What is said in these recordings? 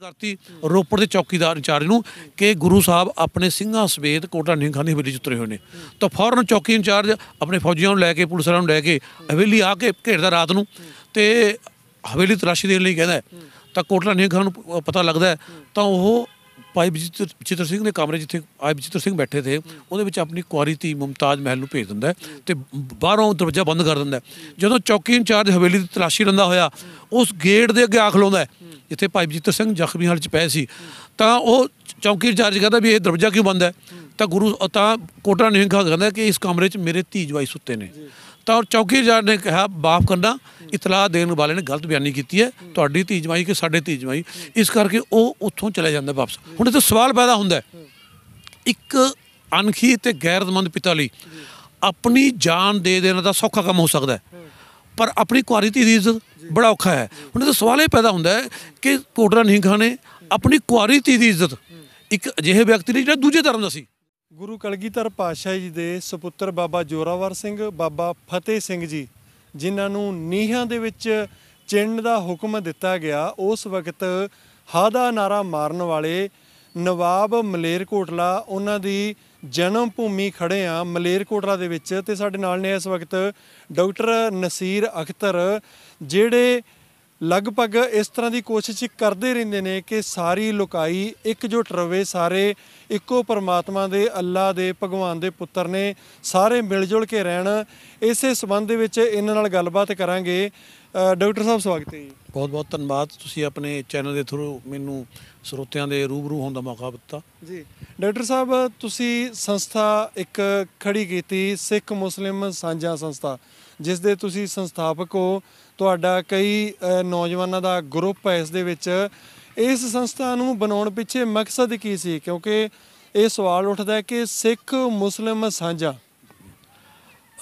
ਕਰਤੀ, ਰੋਪੜ ਦੇ ਚੌਕੀਦਾਰ ਇੰਚਾਰਜ ਨੂੰ ਕਿ ਗੁਰੂ ਸਾਹਿਬ ਆਪਣੇ ਸਿੰਘਾਂ ਸਮੇਤ ਕੋਟਾ ਨਹੀਂ ਖਾਨੀ ਹਵੇਲੀ ਚ ਉਤਰੇ ਹੋਏ ਨੇ। ਤਾਂ ਫੌਰਨ ਚੌਕੀ ਇੰਚਾਰਜ ਆਪਣੇ ਫੌਜੀਆਂ ਨੂੰ ਲੈ ਕੇ, ਪੁਲਿਸ ਵਾਲਿਆਂ ਨੂੰ ਲੈ ਕੇ ਹਵੇਲੀ ਆ ਕੇ ਘੇਰਦਾ ਰਾਤ ਨੂੰ ਤੇ ਹਵੇਲੀ ਤਲਾਸ਼ੀ ਦੇਣ ਲਈ ਕਹਿੰਦਾ ਤਾਂ ਕੋਟਲਾ ਨਹੀਂ ਖਾਨ ਨੂੰ ਪਤਾ ਲੱਗਦਾ ਤਾਂ ਉਹ ਭਾਈ ਬਚਿੱਤਰ ਬਚਿੱਤਰ ਸਿੰਘ ਦੇ ਕਮਰੇ ਜਿੱਥੇ ਭਾਈ ਬਚਿੱਤਰ ਸਿੰਘ ਬੈਠੇ ਥੇ, ਉਹਦੇ ਵਿੱਚ ਆਪਣੀ ਕੁਆਰੀ ਧੀ ਮੁਮਤਾਜ਼ ਮਹਿਲ ਨੂੰ ਭੇਜ ਦਿੰਦਾ ਹੈ ਤੇ ਬਾਹਰੋਂ ਦਰਵਾਜ਼ਾ ਬੰਦ ਕਰ ਦਿੰਦਾ ਜਦੋਂ ਚੌਕੀ ਇੰਚਾਰਜ ਹਵੇਲੀ ਦੀ ਤਲਾਸ਼ੀ ਲੈਂਦਾ ਹੋਇਆ, ਉਸ ਗੇਟ ਦੇ ਅੱਗੇ ਆ ਖਲੋਂਦਾ ਜਿੱਥੇ ਭਾਈ ਬਚਿੱਤਰ ਸਿੰਘ ਜ਼ਖਮੀ ਹਾਲਤ 'ਚ ਪਏ ਸੀ। ਤਾਂ ਉਹ ਚੌਕੀ ਇੰਚਾਰਜ ਕਹਿੰਦਾ ਵੀ ਇਹ ਦਰਵਾਜ਼ਾ ਕਿਉਂ ਬੰਦ ਹੈ? ਤਾਂ ਗੁਰੂ, ਤਾਂ ਕੋਟਲਾ ਨਹੀਂ ਖਾਨ ਕਹਿੰਦਾ ਕਿ ਇਸ ਕਮਰੇ 'ਚ ਮੇਰੇ ਧੀ ਜਵਾਈ ਸੁੱਤੇ ਨੇ। ਤਾਂ ਚੌਕੀ ਇੰਚਾਰਜ ਨੇ ਕਿਹਾ ਮਾਫ ਕਰਨਾ ਇਤਲਾਹ ਦੇਣ ਵਾਲੇ ਨੇ ਗਲਤ ਬਿਆਨੀ ਕੀਤੀ ਹੈ। ਤੁਹਾਡੀ ਧੀ ਜਵਾਈ ਕਿ ਸਾਡੇ ਧੀ ਜਵਾਈ? ਇਸ ਕਰਕੇ ਉਹ ਉੱਥੋਂ ਚਲੇ ਜਾਂਦਾ ਵਾਪਸ। ਹੁਣ ਇੱਥੇ ਸਵਾਲ ਪੈਦਾ ਹੁੰਦਾ ਇੱਕ ਅਣਖੀ ਤੇ ਗੈਰਤਮੰਦ ਪਿਤਾ ਲਈ ਆਪਣੀ ਜਾਨ ਦੇ ਦੇਣਾ ਦਾ ਸੌਖਾ ਕੰਮ ਹੋ ਸਕਦਾ ਹੈ। ਪਰ ਆਪਣੀ ਕੁਆਰੀ ਧੀ ਦੀ ਇੱਜ਼ਤ ਬੜਾ ਔਖਾ ਹੈ। ਹੁਣ ਇਹ ਤਾਂ ਸਵਾਲ ਇਹ ਪੈਦਾ ਹੁੰਦਾ ਹੈ ਕਿ ਕੋਟਰਾ ਨਹੀਂ ਖਾਨੇ ਆਪਣੀ ਕੁਆਰੀ ਧੀ ਦੀ ਇੱਜ਼ਤ ਇੱਕ ਅਜਿਹੇ ਵਿਅਕਤੀ ਲਈ ਜਿਹੜਾ ਦੂਜੇ ਧਰਮ ਦਾ ਸੀ। ਗੁਰੂ ਕਲਗੀਧਰ ਪਾਤਸ਼ਾਹ ਜੀ ਦੇ ਸੁਪੁੱਤਰ ਬਾਬਾ ਜੋਰਾਵਰ ਸਿੰਘ, ਬਾਬਾ ਫਤਿਹ ਸਿੰਘ ਜੀ, ਜਿਨ੍ਹਾਂ ਨੂੰ ਨੀਹਾਂ ਦੇ ਵਿੱਚ ਚਿੰਨ ਦਾ ਹੁਕਮ ਦਿੱਤਾ ਗਿਆ, ਉਸ ਵਕਤ ਹਾਦਾ ਨਾਰਾ ਮਾਰਨ ਵਾਲੇ ਨਵਾਬ ਮਲੇਰਕੋਟਲਾ, ਉਹਨਾਂ ਦੀ ਜਨਮ ਭੂਮੀ ਖੜੇ ਆ ਮਲੇਰਕੋਟਲਾ ਦੇ ਵਿੱਚ ਤੇ ਸਾਡੇ ਨਾਲ ਨੇ ਇਸ ਵਕਤ ਡਾਕਟਰ ਨਸੀਰ ਅਖਤਰ, ਜਿਹੜੇ ਲਗਭਗ ਇਸ ਤਰ੍ਹਾਂ ਦੀ ਕੋਸ਼ਿਸ਼ ਕਰਦੇ ਰਹਿੰਦੇ ਨੇ ਕਿ ਸਾਰੀ ਲੋਕਾਈ ਇਕਜੁੱਟ ਰਵੇ। ਸਾਰੇ ਇੱਕੋ ਪਰਮਾਤਮਾ ਦੇ ਅੱਲਾ ਦੇ ਭਗਵਾਨ ਦੇ ਪੁੱਤਰ ਨੇ ਸਾਰੇ ਮਿਲ ਜੁਲ ਕੇ ਰਹਿਣ। ਇਸੇ ਸਬੰਧ ਦੇ ਵਿੱਚ ਇਹਨਾਂ ਨਾਲ ਗੱਲਬਾਤ ਕਰਾਂਗੇ। ਡਾਕਟਰ ਸਾਹਿਬ ਸਵਾਗਤ ਹੈ ਜੀ। ਬਹੁਤ ਬਹੁਤ ਧੰਨਵਾਦ। ਤੁਸੀਂ ਆਪਣੇ ਚੈਨਲ ਦੇ ਥਰੂ ਮੈਨੂੰ ਸਰੋਤਿਆਂ ਦੇ ਰੂਬਰੂ ਹੋਣ ਦਾ ਮੌਕਾ ਦਿੱਤਾ। ਜੀ। ਡਾਕਟਰ ਸਾਹਿਬ ਤੁਸੀਂ ਸੰਸਥਾ ਇੱਕ ਖੜੀ ਕੀਤੀ ਸਿੱਖ ਮੁਸਲਿਮ ਸਾਂਝਾ ਸੰਸਥਾ। ਜਿਸ ਦੇ ਤੁਸੀਂ ਸੰਸਥਾਪਕ ਹੋ, ਤੁਹਾਡਾ ਕਈ ਨੌਜਵਾਨਾਂ ਦਾ ਗਰੁੱਪ ਹੈ ਇਸ ਦੇ ਵਿੱਚ। ਇਸ ਸੰਸਥਾ ਨੂੰ ਬਣਾਉਣ ਪਿੱਛੇ ਮਕਸਦ ਕੀ ਸੀ? ਕਿਉਂਕਿ ਇਹ ਸਵਾਲ ਉੱਠਦਾ ਹੈ ਕਿ ਸਿੱਖ ਮੁਸਲਿਮ ਸਾਂਝਾ।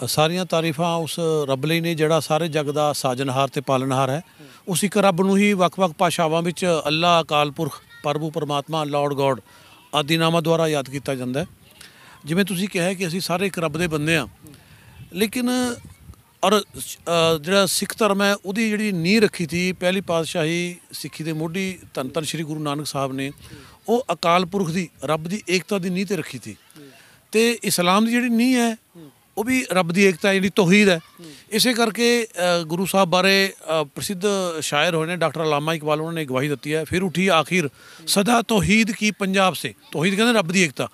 ਸਾਰੀਆਂ ਤਾਰੀਫਾਂ ਉਸ ਰੱਬ ਲਈ ਨੇ, ਜਿਹੜਾ ਸਾਰੇ ਜਗ ਦਾ ਸਾਜਨਹਾਰ ਤੇ ਪਾਲਨਹਾਰ ਹੈ। ਉਸ ਇੱਕ ਰੱਬ ਨੂੰ ਹੀ ਵੱਖ-ਵੱਖ ਭਾਸ਼ਾਵਾਂ ਵਿੱਚ ਅੱਲਾ ਅਕਾਲ ਪੁਰਖ ਪ੍ਰਭੂ, ਪਰਮਾਤਮਾ, ਲਾਰਡ ਗੋਡ ਆਦਿ ਨਾਮਾਂ ਦੁਆਰਾ ਯਾਦ ਕੀਤਾ ਜਾਂਦਾ ਹੈ। ਜਿਵੇਂ ਤੁਸੀਂ ਕਿਹਾ ਕਿ ਅਸੀਂ ਸਾਰੇ ਇੱਕ ਰੱਬ ਦੇ ਬੰਦੇ ਆ ਲੇਕਿਨ ਔਰ ਜਿਹੜਾ ਸਿੱਖ ਧਰਮ ਹੈ, ਉਹਦੀ ਜਿਹੜੀ ਨੀਂਹ ਰੱਖੀ ਸੀ, ਪਹਿਲੀ ਪਾਤਸ਼ਾਹੀ ਸਿੱਖੀ ਦੇ ਮੋਢੀ ਧੰਨ ਧੰਨ ਸ੍ਰੀ ਗੁਰੂ ਨਾਨਕ ਸਾਹਿਬ ਨੇ, ਉਹ ਅਕਾਲ ਪੁਰਖ ਦੀ, ਰੱਬ ਦੀ ਏਕਤਾ ਦੀ ਨੀਂਹ ਤੇ ਰੱਖੀ ਸੀ। ਤੇ ਇਸਲਾਮ ਦੀ ਜਿਹੜੀ ਨੀਂਹ ਹੈ ਉਹ ਵੀ ਰੱਬ ਦੀ ਏਕਤਾ ਜਿਹੜੀ ਤੌਹੀਦ ਹੈ। ਇਸੇ ਕਰਕੇ ਗੁਰੂ ਸਾਹਿਬ ਬਾਰੇ ਪ੍ਰਸਿੱਧ ਸ਼ਾਇਰ ਹੋਏ ਨੇ ਡਾਕਟਰ ਅਲਾਮਾ ਇਕਬਾਲ ਉਹਨਾਂ ਨੇ ਗਵਾਹੀ ਦਿੱਤੀ ਹੈ। ਫਿਰ ਉਠੀ ਆਖਿਰ ਸਦਾ ਤੌਹੀਦ ਕੀ ਪੰਜਾਬ ਸੇ? ਤੌਹੀਦ ਕਹਿੰਦੇ ਰੱਬ ਦੀ ਏਕਤਾ।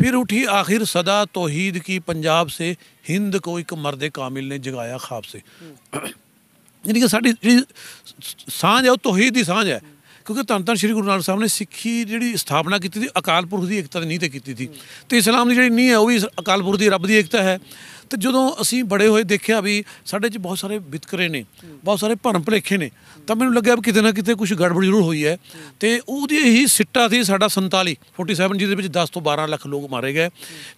ਫਿਰ ਉਠੀ ਆਖਿਰ ਸਦਾ ਤੌਹੀਦ ਕੀ ਪੰਜਾਬ ਸੇ? ਹਿੰਦ ਕੋ ਇੱਕ ਮਰਦੇ ਕਾਮਿਲ ਨੇ ਜਗਾਇਆ ਖਾਬ ਸੇ। ਯਾਨੀ ਕਿ ਸਾਡੀ ਜਿਹੜੀ ਸਾਂਝ ਹੈ ਉਹ ਤੌਹੀਦ ਦੀ ਸਾਂਝ ਹੈ। ਕਿਉਂਕਿ ਧੰਨ ਧੰਨ ਸ੍ਰੀ ਗੁਰੂ ਨਾਨਕ ਸਾਹਿਬ ਨੇ ਸਿੱਖੀ ਜਿਹੜੀ ਸਥਾਪਨਾ ਕੀਤੀ ਸੀ, ਅਕਾਲ ਪੁਰਖ ਦੀ ਏਕਤਾ ਦੀ ਨੀਂਹ ਤੇ ਕੀਤੀ ਸੀ। ਤੇ ਇਸਲਾਮ ਦੀ ਜਿਹੜੀ ਨੀਂਹ ਹੈ, ਉਹ ਵੀ ਅਕਾਲ ਪੁਰਖ ਦੀ ਰੱਬ ਦੀ ਏਕਤਾ ਹੈ। ਤੇ ਜਦੋਂ ਅਸੀਂ ਬੜੇ ਹੋਏ ਦੇਖਿਆ ਵੀ ਸਾਡੇ 'ਚ ਬਹੁਤ ਸਾਰੇ ਵਿਤਕਰੇ ਨੇ, ਬਹੁਤ ਸਾਰੇ ਭਰਮ ਭੁਲੇਖੇ ਨੇ, ਤਾਂ ਮੈਨੂੰ ਲੱਗਿਆ ਵੀ ਕਿਤੇ ਨਾ ਕਿਤੇ ਕੁਝ ਗੜਬੜ ਜ਼ਰੂਰ ਹੋਈ ਹੈ। ਤੇ ਉਹਦੀ ਹੀ ਸਿੱਟਾ ਸੀ ਸਾਡਾ 47 47 ਜਿਹਦੇ ਵਿੱਚ 10 ਤੋਂ 12 ਲੱਖ ਲੋਕ ਮਾਰੇ ਗਏ,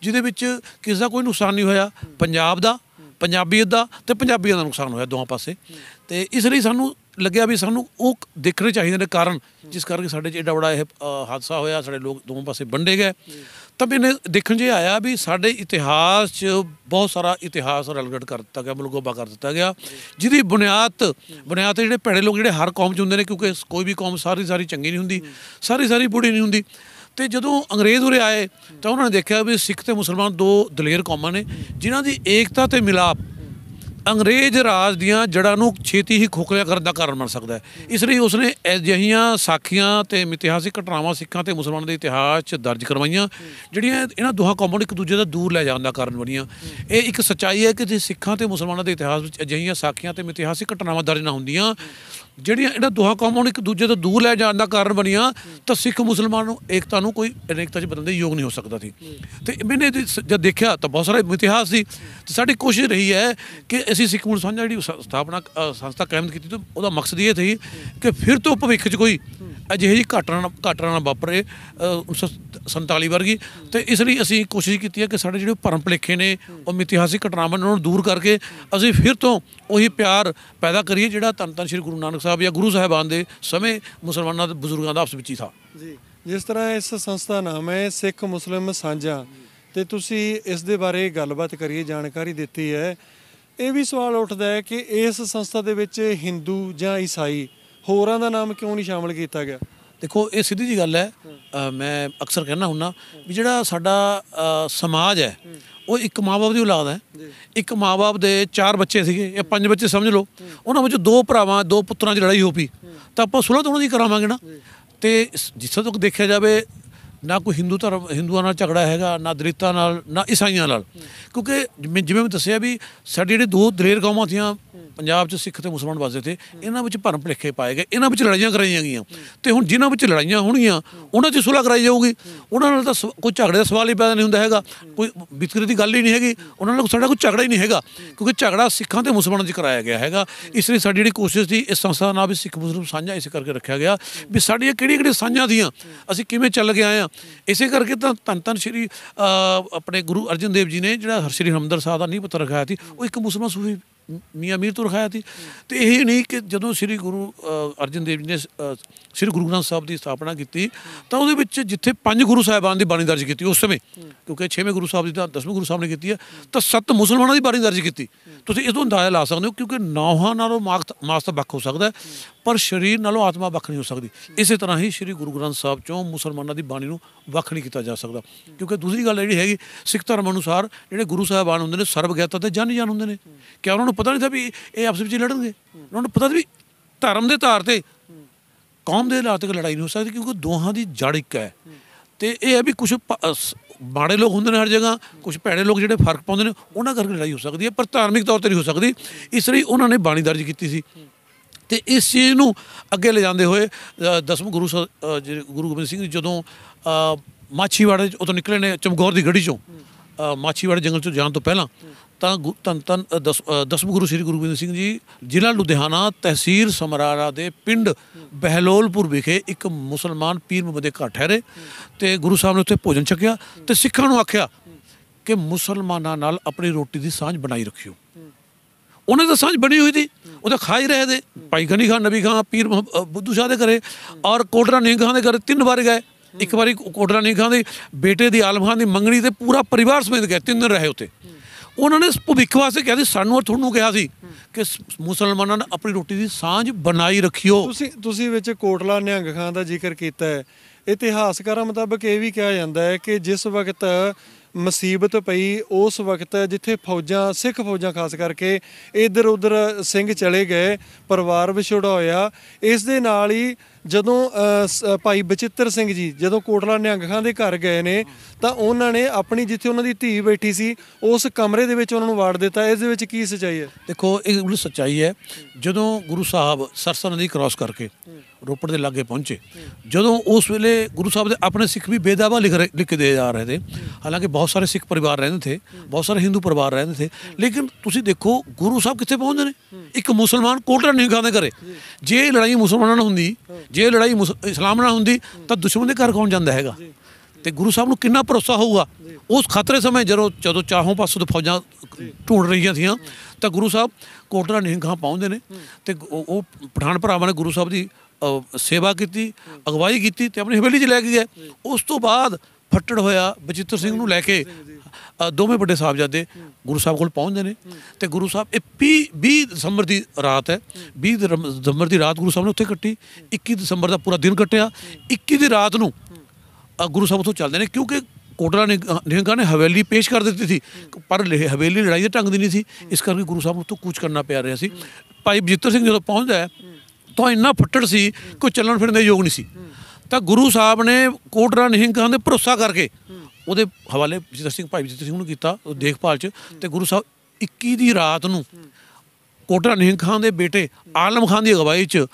ਜਿਹਦੇ ਵਿੱਚ ਕਿਸੇ ਦਾ ਕੋਈ ਨੁਕਸਾਨ ਨਹੀਂ ਹੋਇਆ, ਪੰਜਾਬ ਦਾ, ਪੰਜਾਬੀਅਤ ਦਾ ਤੇ ਪੰਜਾਬੀਆਂ ਦਾ ਨੁਕਸਾਨ ਹੋਇਆ ਦੋਹਾਂ ਪਾਸੇ। ਤੇ ਇਸ ਲਈ ਸਾਨੂੰ ਲੱਗਿਆ ਵੀ ਸਾਨੂੰ ਉਹ ਦੇਖਣੇ ਚਾਹੀਦੇ ਨੇ ਕਾਰਨ, ਜਿਸ ਕਰਕੇ ਸਾਡੇ 'ਚ ਐਡਾ ਬੜਾ ਇਹ ਹਾਦਸਾ ਹੋਇਆ, ਸਾਡੇ ਲੋਕ ਦੋਵੇਂ ਪਾਸੇ ਵੰਡੇ ਗਏ। ਤਾਂ ਮੈਨੇ ਦੇਖਣ ਜੇ ਆਇਆ ਵੀ ਸਾਡੇ ਇਤਿਹਾਸ 'ਚ ਬਹੁਤ ਸਾਰਾ ਇਤਿਹਾਸ ਰਲਗੜ ਕਰ ਦਿੱਤਾ ਗਿਆ ਮਲਗੋਬਾ ਕਰ ਦਿੱਤਾ ਗਿਆ। ਜਿਹਦੀ ਬੁਨਿਆਦ ਬੁਨਿਆਦ ਤੇ ਜਿਹੜੇ ਭੈੜੇ ਲੋਕ, ਜਿਹੜੇ ਹਰ ਕੌਮ 'ਚ ਹੁੰਦੇ ਨੇ, ਕਿਉਂਕਿ ਕੋਈ ਵੀ ਕੌਮ ਸਾਰੀ ਸਾਰੀ ਚੰਗੀ ਨਹੀਂ ਹੁੰਦੀ, ਸਾਰੀ ਸਾਰੀ ਬੁਰੀ ਨਹੀਂ ਹੁੰਦੀ। ਤੇ ਜਦੋਂ ਅੰਗਰੇਜ਼ ਉਰੇ ਆਏ, ਤਾਂ ਉਹਨਾਂ ਨੇ ਦੇਖਿਆ ਵੀ ਸਿੱਖ ਤੇ ਮੁਸਲਮਾਨ ਦੋ ਦਲੇਰ ਕੌਮਾਂ ਨੇ, ਜਿਨ੍ਹਾਂ ਦੀ ਏਕਤਾ ਤੇ ਮਿਲਾਪ ਅੰਗਰੇਜ਼ ਰਾਜ ਦੀਆਂ ਜੜ੍ਹਾਂ ਨੂੰ ਛੇਤੀ ਹੀ ਖੋਖਲਿਆ ਕਰਨ ਦਾ ਕਾਰਨ ਬਣ ਸਕਦਾ ਹੈ। ਇਸ ਲਈ ਉਸਨੇ ਅਜਿਹੀਆਂ ਸਾਖੀਆਂ ਤੇ ਇਤਿਹਾਸਿਕ ਘਟਨਾਵਾਂ, ਸਿੱਖਾਂ ਤੇ ਮੁਸਲਮਾਨਾਂ ਦੇ ਇਤਿਹਾਸ 'ਚ ਦਰਜ ਕਰਵਾਈਆਂ, ਜਿਹੜੀਆਂ ਇਹਨਾਂ ਦੋਹਾਂ ਕੌਮਾਂ ਨੂੰ ਇੱਕ ਦੂਜੇ ਦਾ ਦੂਰ ਲੈ ਜਾਣ ਦਾ ਕਾਰਨ ਬਣੀਆਂ। ਇਹ ਇੱਕ ਸੱਚਾਈ ਹੈ ਕਿ ਜੇ ਸਿੱਖਾਂ ਤੇ ਮੁਸਲਮਾਨਾਂ ਦੇ ਇਤਿਹਾਸ ਵਿੱਚ ਅਜਿਹੀਆਂ ਸਾਖੀਆਂ ਤੇ ਇਤਿਹਾਸਿਕ ਘਟਨਾਵਾਂ ਦਰਜ ਨਾ ਹੁੰਦੀਆਂ, ਜਿਹੜੀਆਂ ਇਹਨਾਂ ਦੋਹਾਂ ਕੌਮਾਂ ਨੂੰ ਇੱਕ ਦੂਜੇ ਤੋਂ ਦੂਰ ਲੈ ਜਾਣ ਦਾ ਕਾਰਨ ਬਣੀਆਂ, ਤਾਂ ਸਿੱਖ ਮੁਸਲਮਾਨ ਨੂੰ ਏਕਤਾ ਨੂੰ ਕੋਈ ਅਨੇਕਤਾ 'ਚ ਬਦਲਣ ਦੇ ਯੋਗ ਨਹੀਂ ਹੋ ਸਕਦਾ ਸੀ। ਤੇ ਮੈਨੇ ਇਹਦੇ ਸ- ਜਦ ਦੇਖਿਆ ਤਾਂ ਬਹੁਤ ਸਾਰਾ ਇਤਿਹਾਸ ਸੀ। ਤੇ ਸਾਡੀ ਕੋਸ਼ਿਸ਼ ਰਹੀ ਹੈ ਕਿ ਅਸੀਂ ਸਿੱਖ ਮੁਸਲਮਾਨ ਸਾਂਝਾ ਜਿਹੜੀ ਸਥਾਪਨਾ ਸੰਸਥਾ ਕਾਇਮ ਕੀਤੀ ਤੇ ਉਹਦਾ ਮਕਸਦ ਇਹ ਸੀ ਕਿ ਫਿਰ ਤੋਂ ਭਵਿੱਖ 'ਚ ਕੋਈ ਅਜਿਹੀ ਜਿਹੀ ਘਟਨਾ ਘਟਨਾ ਨਾ ਵਾਪਰੇ ਅ, 1947 ਵਰਗੀ। ਤੇ ਇਸ ਲਈ ਅਸੀਂ ਕੋਸ਼ਿਸ਼ ਕੀਤੀ ਹੈ ਕਿ ਸਾਡੇ ਜਿਹੜੇ ਭਰਮ ਭੁਲੇਖੇ ਨੇ ਉਹ ਮਿਥਿਹਾਸਿਕ ਘਟਨਾਵਾਂ ਨੂੰ ਦੂਰ ਕਰਕੇ ਅਸੀਂ ਫਿਰ ਤੋਂ ਉਹੀ ਪਿਆਰ ਪੈਦਾ ਕਰੀਏ ਜਿਹੜਾ ਧੰਨ ਧੰਨ ਸ੍ਰੀ ਗੁਰੂ ਨਾਨਕ ਸਾਹਿਬ ਜਾਂ ਗੁਰੂ ਸਾਹਿਬਾਨ ਦੇ ਸਮੇਂ ਮੁਸਲਮਾਨਾਂ ਦੇ ਬਜ਼ੁਰਗਾਂ ਦਾ ਆਪਸ ਵਿੱਚ ਹੀ ਥਾ। ਜੀ ਜਿਸ ਤਰ੍ਹਾਂ ਇਸ ਸੰਸਥਾ ਨਾਮ ਹੈ ਸਿੱਖ ਮੁਸਲਿਮ ਸਾਂਝਾ ਤੇ ਤੁਸੀਂ ਇਸ ਦੇ ਬਾਰੇ ਗੱਲਬਾਤ ਕਰੀਏ ਜਾਣਕਾਰੀ ਦਿੱਤੀ ਹੈ ਇਹ ਵੀ ਸਵਾਲ ਉੱਠਦਾ ਹੈ ਕਿ ਇਸ ਸੰਸਥਾ ਦੇ ਵਿੱਚ ਹਿੰਦੂ ਜਾਂ ਈਸਾਈ ਹੋਰਾਂ ਦਾ ਨਾਮ ਕਿਉਂ ਨਹੀਂ ਸ਼ਾਮਲ ਕੀਤਾ ਗਿਆ? ਦੇਖੋ ਇਹ ਸਿੱਧੀ ਜੀ ਗੱਲ ਹੈ। ਮੈਂ ਅਕਸਰ ਕਹਿੰਦਾ ਹੁੰਨਾ ਵੀ ਜਿਹੜਾ ਸਾਡਾ ਸਮਾਜ ਹੈ ਉਹ ਇੱਕ ਮਾਂ-ਬਾਪ ਦੀ ਔਲਾਦ ਹੈ। ਇੱਕ ਮਾਂ-ਬਾਪ ਦੇ ਚਾਰ ਬੱਚੇ ਸੀਗੇ ਜਾਂ ਪੰਜ ਬੱਚੇ ਸਮਝ ਲਓ। ਉਹਨਾਂ ਵਿੱਚੋਂ ਦੋ ਭਰਾਵਾਂ ਦੋ ਪੁੱਤਰਾਂ 'ਚ ਲੜਾਈ ਹੋ ਪਈ। ਤਾਂ ਆਪਾਂ ਸੁਲਹ ਤਾਂ ਉਹਨਾਂ ਦੀ ਕਰਾਵਾਂਗੇ ਨਾ। ਤੇ ਜਿੱਥੋਂ ਤੱਕ ਦੇਖਿਆ ਜਾਵੇ ਨਾ ਕੋਈ ਹਿੰਦੂ ਧਰਮ ਹਿੰਦੂਆਂ ਨਾਲ ਝਗੜਾ ਹੈਗਾ ਨਾ ਦਲਿਤਾਂ ਨਾਲ ਨਾ ਈਸਾਈਆਂ ਨਾਲ। ਕਿਉਂਕਿ ਜਿਵੇਂ ਮੈਂ ਦੱਸਿਆ ਵੀ ਸਾਡੀ ਜਿਹੜੇ ਦੋ ਦਲੇਰ ਕੌਮਾਂ ਥੀਆਂ ਪੰਜਾਬ 'ਚ ਸਿੱਖ ਤੇ ਮੁਸਲਮਾਨ ਵਸਦੇ ਤੇ ਇਹਨਾਂ ਵਿੱਚ ਭਰਮ ਭੁਲੇਖੇ ਪਾਏ ਗਏ, ਇਹਨਾਂ ਵਿੱਚ ਲੜਾਈਆਂ ਕਰਾਈਆਂ ਗਈਆਂ। ਤੇ ਹੁਣ ਜਿਨ੍ਹਾਂ ਵਿੱਚ ਲੜਾਈਆਂ ਹੋਣਗੀਆਂ, ਉਹਨਾਂ 'ਚ ਸੁਲ੍ਹਾ ਕਰਾਈ ਜਾਊਗੀ। ਉਹਨਾਂ ਨਾਲ ਤਾਂ ਸ- ਕੋਈ ਝਗੜੇ ਦਾ ਸਵਾਲ ਹੀ ਪੈਦਾ ਨਹੀਂ ਹੁੰਦਾ ਹੈਗਾ। ਕੋਈ ਵਿਤਕਰੇ ਦੀ ਗੱਲ ਹੀ ਨਹੀਂ ਹੈਗੀ। ਉਹਨਾਂ ਨਾਲ ਸਾਡਾ ਕੋਈ ਝਗੜਾ ਹੀ ਨਹੀਂ ਹੈਗਾ, ਕਿਉਂਕਿ ਝਗੜਾ ਸਿੱਖਾਂ ਤੇ ਮੁਸਲਮਾਨਾਂ 'ਚ ਕਰਾਇਆ ਗਿਆ ਹੈਗਾ। ਇਸ ਲਈ ਸਾਡੀ ਜਿਹੜੀ ਕੋਸ਼ਿਸ਼ ਸੀ, ਇਸ ਸੰਸਥਾ ਨਾਲ ਵੀ ਸਿੱਖ ਮੁਸਲਮਾਨ ਸਾਂਝਾ ਇਸ ਕਰਕੇ ਰੱਖਿਆ ਗਿਆ ਵੀ ਸਾਡੀਆਂ ਕਿਹੜੀਆਂ ਕਿਹੜੀਆਂ ਸਾਂਝਾਂ ਦੀਆਂ, ਅਸੀਂ ਕਿਵੇਂ ਚੱਲ ਕੇ ਆਏ ਆ ਇਸੇ ਕਰਕੇ ਤਾਂ ਧੰਨ ਧੰਨ ਸ਼੍ਰੀ ਆਪਣੇ ਗੁਰੂ ਅਰਜਨ ਦੇਵ ਜੀ ਨੇ ਜਿਹੜਾ ਹਰਸ਼੍ਰੀ ਹਰਿਮੰਦਰ ਸਾਹਿਬ ਦਾ ਨੀਂਹ ਪੱਥਰ ਰਖਾਇਆ ਸੀ, ਉਹ ਇੱਕ ਮੁਸਲਮਾਨ ਸੂਫੀ ਮੀਆਂ ਮੀਰ ਤੋਂ ਰਖਾਇਆ ਸੀ। ਤੇ ਇਹ ਨਹੀਂ ਕਿ ਜਦੋਂ ਸ੍ਰੀ ਗੁਰੂ ਅਰਜਨ ਦੇਵ ਜੀ ਨੇ ਸ੍ਰੀ ਗੁਰੂ ਗ੍ਰੰਥ ਸਾਹਿਬ ਦੀ ਸਥਾਪਨਾ ਕੀਤੀ, ਤਾਂ ਉਹਦੇ ਵਿੱਚ ਜਿੱਥੇ ਪੰਜ ਗੁਰੂ ਸਾਹਿਬਾਨ ਦੀ ਬਾਣੀ ਦਰਜ ਕੀਤੀ ਉਸ ਸਮੇਂ, ਕਿਉਂਕਿ ਛੇਵੇਂ ਗੁਰੂ ਸਾਹਿਬ ਦੀ ਤਾਂ ਦਸਵੇਂ ਗੁਰੂ ਸਾਹਿਬ ਨੇ ਕੀਤੀ ਹੈ, ਤਾਂ ਸੱਤ ਮੁਸਲਮਾਨਾਂ ਦੀ ਬਾਣੀ ਦਰਜ ਕੀਤੀ। ਤੁਸੀਂ ਇਹ ਤੋਂ ਅੰਦਾਜ਼ਾ ਲਾ ਸਕਦੇ ਹੋ ਕਿਉਂਕਿ ਨੌਹਾਂ ਨਾਲੋਂ ਮਾਸ ਮਾਸ ਤਾਂ ਵੱਖ ਹੋ ਸਕਦਾ ਪਰ ਸਰੀਰ ਨਾਲੋਂ ਆਤਮਾ ਵੱਖ ਨਹੀਂ ਹੋ ਸਕਦੀ। ਇਸੇ ਤਰ੍ਹਾਂ ਹੀ ਸ੍ਰੀ ਗੁਰੂ ਗ੍ਰੰਥ ਸਾਹਿਬ ਚੋਂ ਮੁਸਲਮਾਨਾਂ ਦੀ ਬਾਣੀ ਨੂੰ ਵੱਖ ਨਹੀਂ ਕੀਤਾ ਜਾ ਸਕਦਾ। ਕਿਉਂਕਿ ਦੂਸਰੀ ਗੱਲ ਜਿਹੜੀ ਹੈਗੀ, ਸਿੱਖ ਧਰਮ ਅਨੁਸਾਰ ਜਿਹੜੇ ਗੁਰੂ ਸਾਹਿਬਾਨ ਹੁੰਦੇ ਨੇ ਸਰਬ ਗਿਆਤਾ ਤੇ ਜਨ ਜਾਨ ਹੁੰਦੇ ਨੇ। ਕਿ ਉਹਨਾਂ ਨੂੰ ਪਤਾ ਨਹੀਂ ਸੀ ਵੀ ਇਹ ਆਪਸ ਵਿੱਚ ਹੀ ਲੜਨਗੇ। ਉਹਨਾਂ ਨੂੰ ਪਤਾ ਸੀ ਵੀ ਧਰਮ ਦੇ ਧਾਰ ਤੇ ਕੌਮ ਦੇ ਹਾਲਾਤ ਤੱਕ ਲੜਾਈ ਨਹੀਂ ਹੋ ਸਕਦੀ ਕਿਉਂਕਿ ਦੋਹਾਂ ਦੀ ਜੜ ਇੱਕ ਹੈ। ਤੇ ਇਹ ਹੈ ਵੀ ਕੁਝ ਮਾੜੇ ਲੋਕ ਹੁੰਦੇ ਨੇ ਹਰ ਜਗ੍ਹਾ ਕੁਝ ਭੈੜੇ ਲੋਕ ਜਿਹੜੇ ਫ਼ਰਕ ਪਾਉਂਦੇ ਨੇ ਉਹਨਾਂ ਕਰਕੇ ਲੜਾਈ ਹੋ ਸਕਦੀ ਹੈ ਪਰ ਧਾਰਮਿਕ ਤੌਰ ਤੇ ਨਹੀਂ ਹੋ ਸਕਦੀ। ਇਸ ਲਈ ਉਹਨਾਂ ਨੇ ਬਾਣੀ ਦਰਜ ਕੀਤੀ ਸੀ। ਤੇ ਇਸ ਚੀਜ਼ ਨੂੰ ਅੱਗੇ ਲੈ ਜਾਂਦੇ ਹੋਏ ਅ, ਦਸਮ ਗੁਰੂ ਸਾਹਿਬ, ਗੁਰੂ ਗੋਬਿੰਦ ਸਿੰਘ ਜੀ ਜਦੋਂ ਮਾਛੀਵਾੜੇ ਉਤੋਂ ਨਿਕਲੇ ਨੇ ਚਮਕੌਰ ਦੀ ਗੜੀ ਚੋਂ ਮਾਛੀਵਾੜੇ ਜੰਗਲ ਚੋਂ ਜਾਣ ਤੋਂ ਪਹਿਲਾਂ ਤਾਂ ਗੁ- ਧੰਨ ਧੰਨ ਦਸ ਦਸਮ ਗੁਰੂ ਸ੍ਰੀ ਗੁਰੂ ਗੋਬਿੰਦ ਸਿੰਘ ਜੀ, ਜ਼ਿਲ੍ਹਾ ਲੁਧਿਆਣਾ ਤਹਿਸੀਲ ਸਮਰਾਲਾ ਦੇ ਪਿੰਡ ਬਹਿਲੋਲਪੁਰ ਵਿਖੇ ਇੱਕ ਮੁਸਲਮਾਨ ਪੀਰ ਮੁਹੰਮਦ ਦੇ ਘਰ ਠਹਿਰੇ ਤੇ ਗੁਰੂ ਸਾਹਿਬ ਨੇ ਉੱਥੇ ਭੋਜਨ ਛਕਿਆ ਤੇ ਸਿੱਖਾਂ ਨੂੰ ਆਖਿਆ ਕਿ ਮੁਸਲਮਾਨਾਂ ਨਾਲ ਆਪਣੀ ਰੋਟੀ ਦੀ ਸਾਂਝ ਬਣਾਈ ਰੱਖਿਓ। ਉਹਨਾਂ ਦੀ ਤਾਂ ਸਾਂਝ ਬਣੀ ਹੋਈ ਸੀ, ਉਹ ਤਾਂ ਖਾ ਹੀ ਰਹੇ ਦੇ ਭਾਈ ਗਨੀ ਖਾਨ, ਨਬੀ ਖਾਨ, ਪੀਰ ਮੁਹੰਮ- ਬੁੱਧੂ ਸ਼ਾਹ ਦੇ ਘਰੇ ਔਰ ਕੋਟਰਾ ਨੀਂਹ ਖਾਨ ਦੇ ਘਰੇ ਤਿੰਨ ਵਾਰ ਗਏ। ਇੱਕ ਵਾਰੀ ਕੋਟਰਾ ਨੀਂਹ ਖਾਨ ਦੇ ਬੇਟੇ ਦੀ ਆਲਮ ਖਾਨ ਦੀ ਮੰਗਣੀ ਤੇ ਪੂਰਾ ਪਰਿਵਾਰ ਸਮੇਤ ਗਏ, ਤਿੰਨ ਦਿਨ ਰਹੇ ਉੱਥੇ। ਉਹਨਾਂ ਨੇ ਭਵਿੱਖ ਵਾਸਤੇ ਕਿਹਾ ਸੀ, ਸਾਨੂੰ ਔਰ ਤੁਹਾਨੂੰ ਕਿਹਾ ਸੀ ਕਿ ਮੁਸਲਮਾਨਾਂ ਨੇ ਆਪਣੀ ਰੋਟੀ ਦੀ ਸਾਂਝ ਬਣਾਈ ਰੱਖਿਓ। ਤੁਸੀਂ ਤੁਸੀਂ ਵਿੱਚ ਕੋਟਲਾ ਨਿਹੰਗ ਖਾਨ ਦਾ ਜ਼ਿਕਰ ਕੀਤਾ ਹੈ। ਇਤਿਹਾਸਕਾਰਾਂ ਮੁਤਾਬਕ ਇਹ ਵੀ ਕਿਹਾ ਜਾਂਦਾ ਹੈ ਕਿ ਜਿਸ ਵਕਤ ਮੁਸੀਬਤ ਪਈ, ਉਸ ਵਕਤ ਜਿੱਥੇ ਫੌਜਾਂ, ਸਿੱਖ ਫੌਜਾਂ ਖਾਸ ਕਰਕੇ ਇੱਧਰ ਉੱਧਰ ਸਿੰਘ ਚਲੇ ਗਏ, ਪਰਿਵਾਰ ਵਿਛੋੜਾ ਹੋਇਆ, ਇਸ ਦੇ ਨਾਲ ਹੀ ਜਦੋਂ ਸ- ਭਾਈ ਬਚਿੱਤਰ ਸਿੰਘ ਜੀ ਜਦੋਂ ਕੋਟਲਾ ਨਿਹੰਗ ਖਾਨ ਦੇ ਘਰ ਗਏ ਨੇ, ਤਾਂ ਉਹਨਾਂ ਨੇ ਆਪਣੀ ਜਿੱਥੇ ਉਹਨਾਂ ਦੀ ਧੀ ਬੈਠੀ ਸੀ, ਉਸ ਕਮਰੇ ਦੇ ਵਿੱਚ ਉਹਨਾਂ ਨੂੰ ਵਾੜ ਦਿੱਤਾ। ਇਸ ਦੇ ਵਿੱਚ ਕੀ ਸੱਚਾਈ ਹੈ? ਦੇਖੋ, ਇਹ ਬਿਲਕੁਲ ਸੱਚਾਈ ਹੈ। ਜਦੋਂ ਗੁਰੂ ਸਾਹਿਬ ਸਰਸਾ ਨਦੀ ਕ੍ਰਾਸ ਕਰਕੇ ਰੋਪੜ ਦੇ ਲਾਗੇ ਪਹੁੰਚੇ, ਜਦੋਂ ਉਸ ਵੇਲੇ ਗੁਰੂ ਸਾਹਿਬ ਦੇ ਆਪਣੇ ਸਿੱਖ ਵੀ ਬੇਦਾਵਾ ਲਿਖ ਰਹੇ, ਲਿਖ ਦੇ ਜਾ ਰਹੇ ਥੇ ਹਾਲਾਂਕਿ ਬਹੁਤ ਸਾਰੇ ਸਿੱਖ ਪਰਿਵਾਰ ਰਹਿੰਦੇ ਥੇ, ਬਹੁਤ ਸਾਰੇ ਹਿੰਦੂ ਪਰਿਵਾਰ ਰਹਿੰਦੇ ਥੇ, ਲੇਕਿਨ ਤੁਸੀਂ ਦੇਖੋ, ਗੁਰੂ ਸਾਹਿਬ ਕਿੱਥੇ ਪਹੁੰਚਦੇ ਨੇ? ਇੱਕ ਮੁਸਲਮਾਨ ਕੋਟਲਾ ਨਹੀਂ ਖਾਂਦੇ ਘਰੇ। ਜੇ ਲੜਾਈ ਮੁਸਲਮਾਨਾਂ ਨਾਲ ਹੁੰਦੀ ਜੇ ਲੜਾਈ ਮੁਸ- ਇਸਲਾਮ ਨਾਲ ਹੁੰਦੀ, ਤਾਂ ਦੁਸ਼ਮਣ ਦੇ ਘਰ ਕੌਣ ਜਾਂਦਾ ਹੈਗਾ? ਤੇ ਗੁਰੂ ਸਾਹਿਬ ਨੂੰ ਕਿੰਨਾ ਭਰੋਸਾ ਹੋਊਗਾ? ਉਸ ਖਤਰੇ ਸਮੇਂ ਜਦੋਂ ਜਦੋਂ ਚਾਹੋਂ ਪਾਸੋਂ ਤੋਂ ਫੌਜਾਂ ਢੂੰਡ ਰਹੀਆਂ ਸੀਆਂ, ਤਾਂ ਗੁਰੂ ਸਾਹਿਬ ਕੋਟਲਾ ਨਹੀਂ ਖਾਂ ਪਹੁੰਚਦੇ ਨੇ, ਤੇ ਉਹ ਪਠਾਨ ਭਰਾਵਾਂ ਨੇ ਗੁਰੂ ਸਾਹਿਬ ਦੀ ਸੇਵਾ ਕੀਤੀ, ਅਗਵਾਈ ਕੀਤੀ ਤੇ ਆਪਣੀ ਹਵੇਲੀ 'ਚ ਲੈ ਕੇ ਗਏ। ਉਸ ਤੋਂ ਬਾਅਦ ਫੱਟੜ ਹੋਇਆ ਬਚਿੱਤਰ ਸਿੰਘ ਨੂੰ ਲੈ ਕੇ ਦੋਵੇਂ ਵੱਡੇ ਸਾਹਿਬਜ਼ਾਦੇ ਗੁਰੂ ਸਾਹਿਬ ਕੋਲ ਪਹੁੰਚਦੇ ਨੇ ਤੇ ਗੁਰੂ ਸਾਹਿਬ ਇਹ 20 20 ਦਸੰਬਰ ਦੀ ਰਾਤ ਹੈ 20 ਦਸੰਬਰ ਦੀ ਰਾਤ ਗੁਰੂ ਸਾਹਿਬ ਨੇ ਉੱਥੇ ਕੱਟੀ 21 ਦਸੰਬਰ ਦਾ ਪੂਰਾ ਦਿਨ ਕੱਟਿਆ 21 ਦੀ ਰਾਤ ਨੂੰ ਗੁਰੂ ਸਾਹਿਬ ਉੱਥੋਂ ਚੱਲਦੇ ਨੇ ਕਿਉਂਕਿ ਕੋਟਲਾ ਨੇ ਨਿਹੰਗਾਂ ਨੇ ਹਵੇਲੀ ਪੇਸ਼ ਕਰ ਦਿੱਤੀ ਸੀ, ਪਰ ਲ- ਹਵੇਲੀ ਲੜਾਈ ਦੇ ਢੰਗ ਦੀ ਨਹੀਂ ਸੀ, ਇਸ ਕਰਕੇ ਗੁਰੂ ਸਾਹਿਬ ਨੂੰ ਉੱਥੋਂ ਕੂਚ ਕਰਨਾ ਪਿਆ ਰਿਹਾ ਸੀ। ਭਾਈ ਬਜਿੱਤਰ ਸਿੰਘ ਜਦੋਂ ਪਹੁੰਚਦਾ ਤਾਂ ਇੰਨਾ ਫੱਟੜ ਸੀ, ਕੋਈ ਚੱਲਣ ਫਿਰਨ ਦੇ ਯੋਗ ਨਹੀਂ ਸੀ। ਤਾਂ ਗੁਰੂ ਸਾਹਿਬ ਨੇ ਕੋਟਰਾ ਕੋਟਲਾ ਨਿਹੰਗਾਂ ਦੇ ਭਰੋਸਾ ਕਰਕੇ ਉਹਦੇ ਹਵਾਲੇ ਬਜਿੱਤਰ ਸਿੰਘ ਭਾਈ ਬਜਿੱਤਰ ਸਿੰਘ ਨੂੰ ਕੀਤਾ, ਉਹ ਦੇਖਭਾਲ ਚ ਤੇ ਗੁਰੂ ਸਾਹਿਬ 21 ਦੀ ਰਾਤ ਨੂੰ ਕੋਟਰਾ ਨਿਹੰਗ ਖਾਨ ਦੇ ਬੇਟੇ ਆਲਮ ਖਾਨ ਦੀ ਅਗਵਾਈ ਚ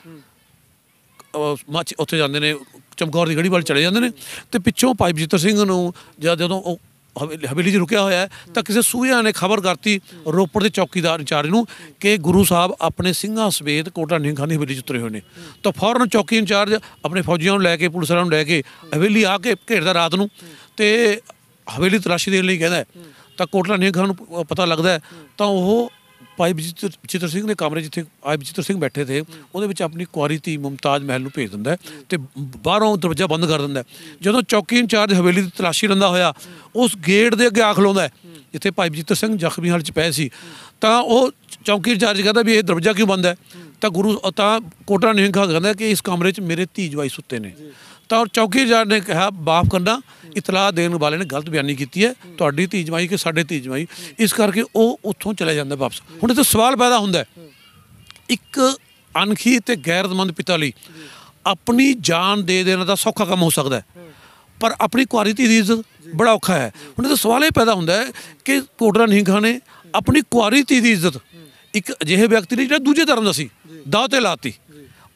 ਮੱਚ ਉੱਥੇ ਜਾਂਦੇ ਨੇ, ਚਮਕੌਰ ਦੀ ਗੜੀ ਵੱਲ ਚਲੇ ਜਾਂਦੇ ਨੇ ਤੇ ਪਿੱਛੋਂ ਭਾਈ ਬਜਿੱਤਰ ਸਿੰਘ ਨੂੰ ਜਦ ਜਦੋਂ ਉਹ ਹਵੇਲੀ ਹਵੇਲੀ 'ਚ ਰੁਕਿਆ ਹੋਇਆ ਤਾਂ ਕਿਸੇ ਸੂਹਿਆਂ ਨੇ ਖਬਰ ਕਰਤੀ ਰੋਪੜ ਦੇ ਚੌਕੀਦਾਰ ਇੰਚਾਰਜ ਨੂੰ ਕਿ ਗੁਰੂ ਸਾਹਿਬ ਆਪਣੇ ਸਿੰਘਾਂ ਸਮੇਤ ਕੋਟਾ ਨਿਹੰਗ ਖਾਨ ਦੀ ਹਵੇਲੀ 'ਚ ਉਤਰੇ ਹੋਏ ਨੇ। ਤਾਂ ਫੌਰਨ ਚੌਕੀ ਇੰਚਾਰਜ ਆਪਣੇ ਫੌਜੀਆਂ ਨੂੰ ਲੈ ਕੇ, ਪੁਲਿਸ ਵਾਲਿਆਂ ਨੂੰ ਲੈ ਕੇ ਹਵੇਲੀ ਆ ਕੇ ਘੇਰਦਾ ਰਾਤ ਨੂੰ ਤੇ ਹਵੇਲੀ ਤਲਾਸ਼ੀ ਦੇਣ ਲਈ ਕਹਿੰਦਾ ਤਾਂ ਕੋਟਲਾ ਨਿਹੰਗ ਖਾਨ ਨੂੰ ਪਤਾ ਲੱਗਦਾ ਤਾਂ ਉਹ ਭਾਈ ਬਚਿੱਤਰ ਬਚਿੱਤਰ ਸਿੰਘ ਦੇ ਕਮਰੇ ਜਿੱਥੇ ਆਏ ਬਚਿੱਤਰ ਸਿੰਘ ਬੈਠੇ ਥੇ, ਉਹਦੇ ਵਿੱਚ ਆਪਣੀ ਕੁਆਰੀ ਧੀ ਮੁਮਤਾਜ਼ ਮਹਿਲ ਨੂੰ ਭੇਜ ਦਿੰਦਾ ਹੈ ਤੇ ਬਾਹਰੋਂ ਦਰਵਾਜ਼ਾ ਬੰਦ ਕਰ ਦਿੰਦਾ ਜਦੋਂ ਚੌਕੀ ਇੰਚਾਰਜ ਹਵੇਲੀ ਦੀ ਤਲਾਸ਼ੀ ਲੈਂਦਾ ਹੋਇਆ, ਉਸ ਗੇਟ ਦੇ ਅੱਗੇ ਆ ਖਲੋਂਦਾ ਜਿੱਥੇ ਭਾਈ ਬਚਿੱਤਰ ਸਿੰਘ ਜ਼ਖਮੀ ਹਾਲਤ 'ਚ ਪਏ ਸੀ, ਤਾਂ ਉਹ ਚੌਕੀ ਇੰਚਾਰਜ ਕਹਿੰਦਾ ਵੀ ਇਹ ਦਰਵਾਜ਼ਾ ਕਿਉਂ ਬੰਦ ਹੈ? ਤਾਂ ਗੁਰੂ, ਤਾਂ ਕੋਟਰਾ ਨਿਹੰਗਾ ਕਹਿੰਦਾ ਕਿ ਇਸ ਕਮਰੇ 'ਚ ਮੇਰੇ ਧੀ ਜਵਾਈ ਸੁੱਤੇ ਨੇ। ਤਾਂ ਚੌਕੀਦਾਰ ਨੇ ਕਿਹਾ, ਬਾਪ ਕਰਨਾ ਇਤਲਾਹ ਦੇਣ ਵਾਲੇ ਨੇ ਗਲਤ ਬਿਆਨੀ ਕੀਤੀ ਹੈ। ਤੁਹਾਡੀ ਧੀ ਜਮਾਈ ਕਿ ਸਾਡੇ ਧੀ ਜਵਾਈ ਇਸ ਕਰਕੇ ਉਹ ਉੱਥੋਂ ਚਲੇ ਜਾਂਦਾ ਵਾਪਸ। ਹੁਣ ਇਹ ਸਵਾਲ ਪੈਦਾ ਹੁੰਦਾ ਇੱਕ ਅਣਖੀ ਤੇ ਗੈਰਤਮੰਦ ਪਿਤਾ ਲਈ ਆਪਣੀ ਜਾਨ ਦੇ ਦੇਣਾ ਦਾ ਸੌਖਾ ਕੰਮ ਹੋ ਸਕਦਾ ਹੈ। ਪਰ ਆਪਣੀ ਕੁਆਰੀ ਧੀ ਦੀ ਇੱਜ਼ਤ ਬੜਾ ਔਖਾ ਹੈ। ਹੁਣ ਤਾਂ ਸਵਾਲ ਇਹ ਪੈਦਾ ਹੁੰਦਾ ਹੈ ਕਿ ਕੋਟਰਾ ਨਿਹੰਗਾਂ ਨੇ ਆਪਣੀ ਕੁਆਰੀ ਧੀ ਦੀ ਇੱਜ਼ਤ ਇੱਕ ਅਜਿਹੇ ਵਿਅਕਤੀ ਲਈ ਜਿਹੜਾ ਦੂਜੇ ਧਰਮ ਦਾ ਸੀ, ਦਾਅ ਤੇ ਲਾਤੀ।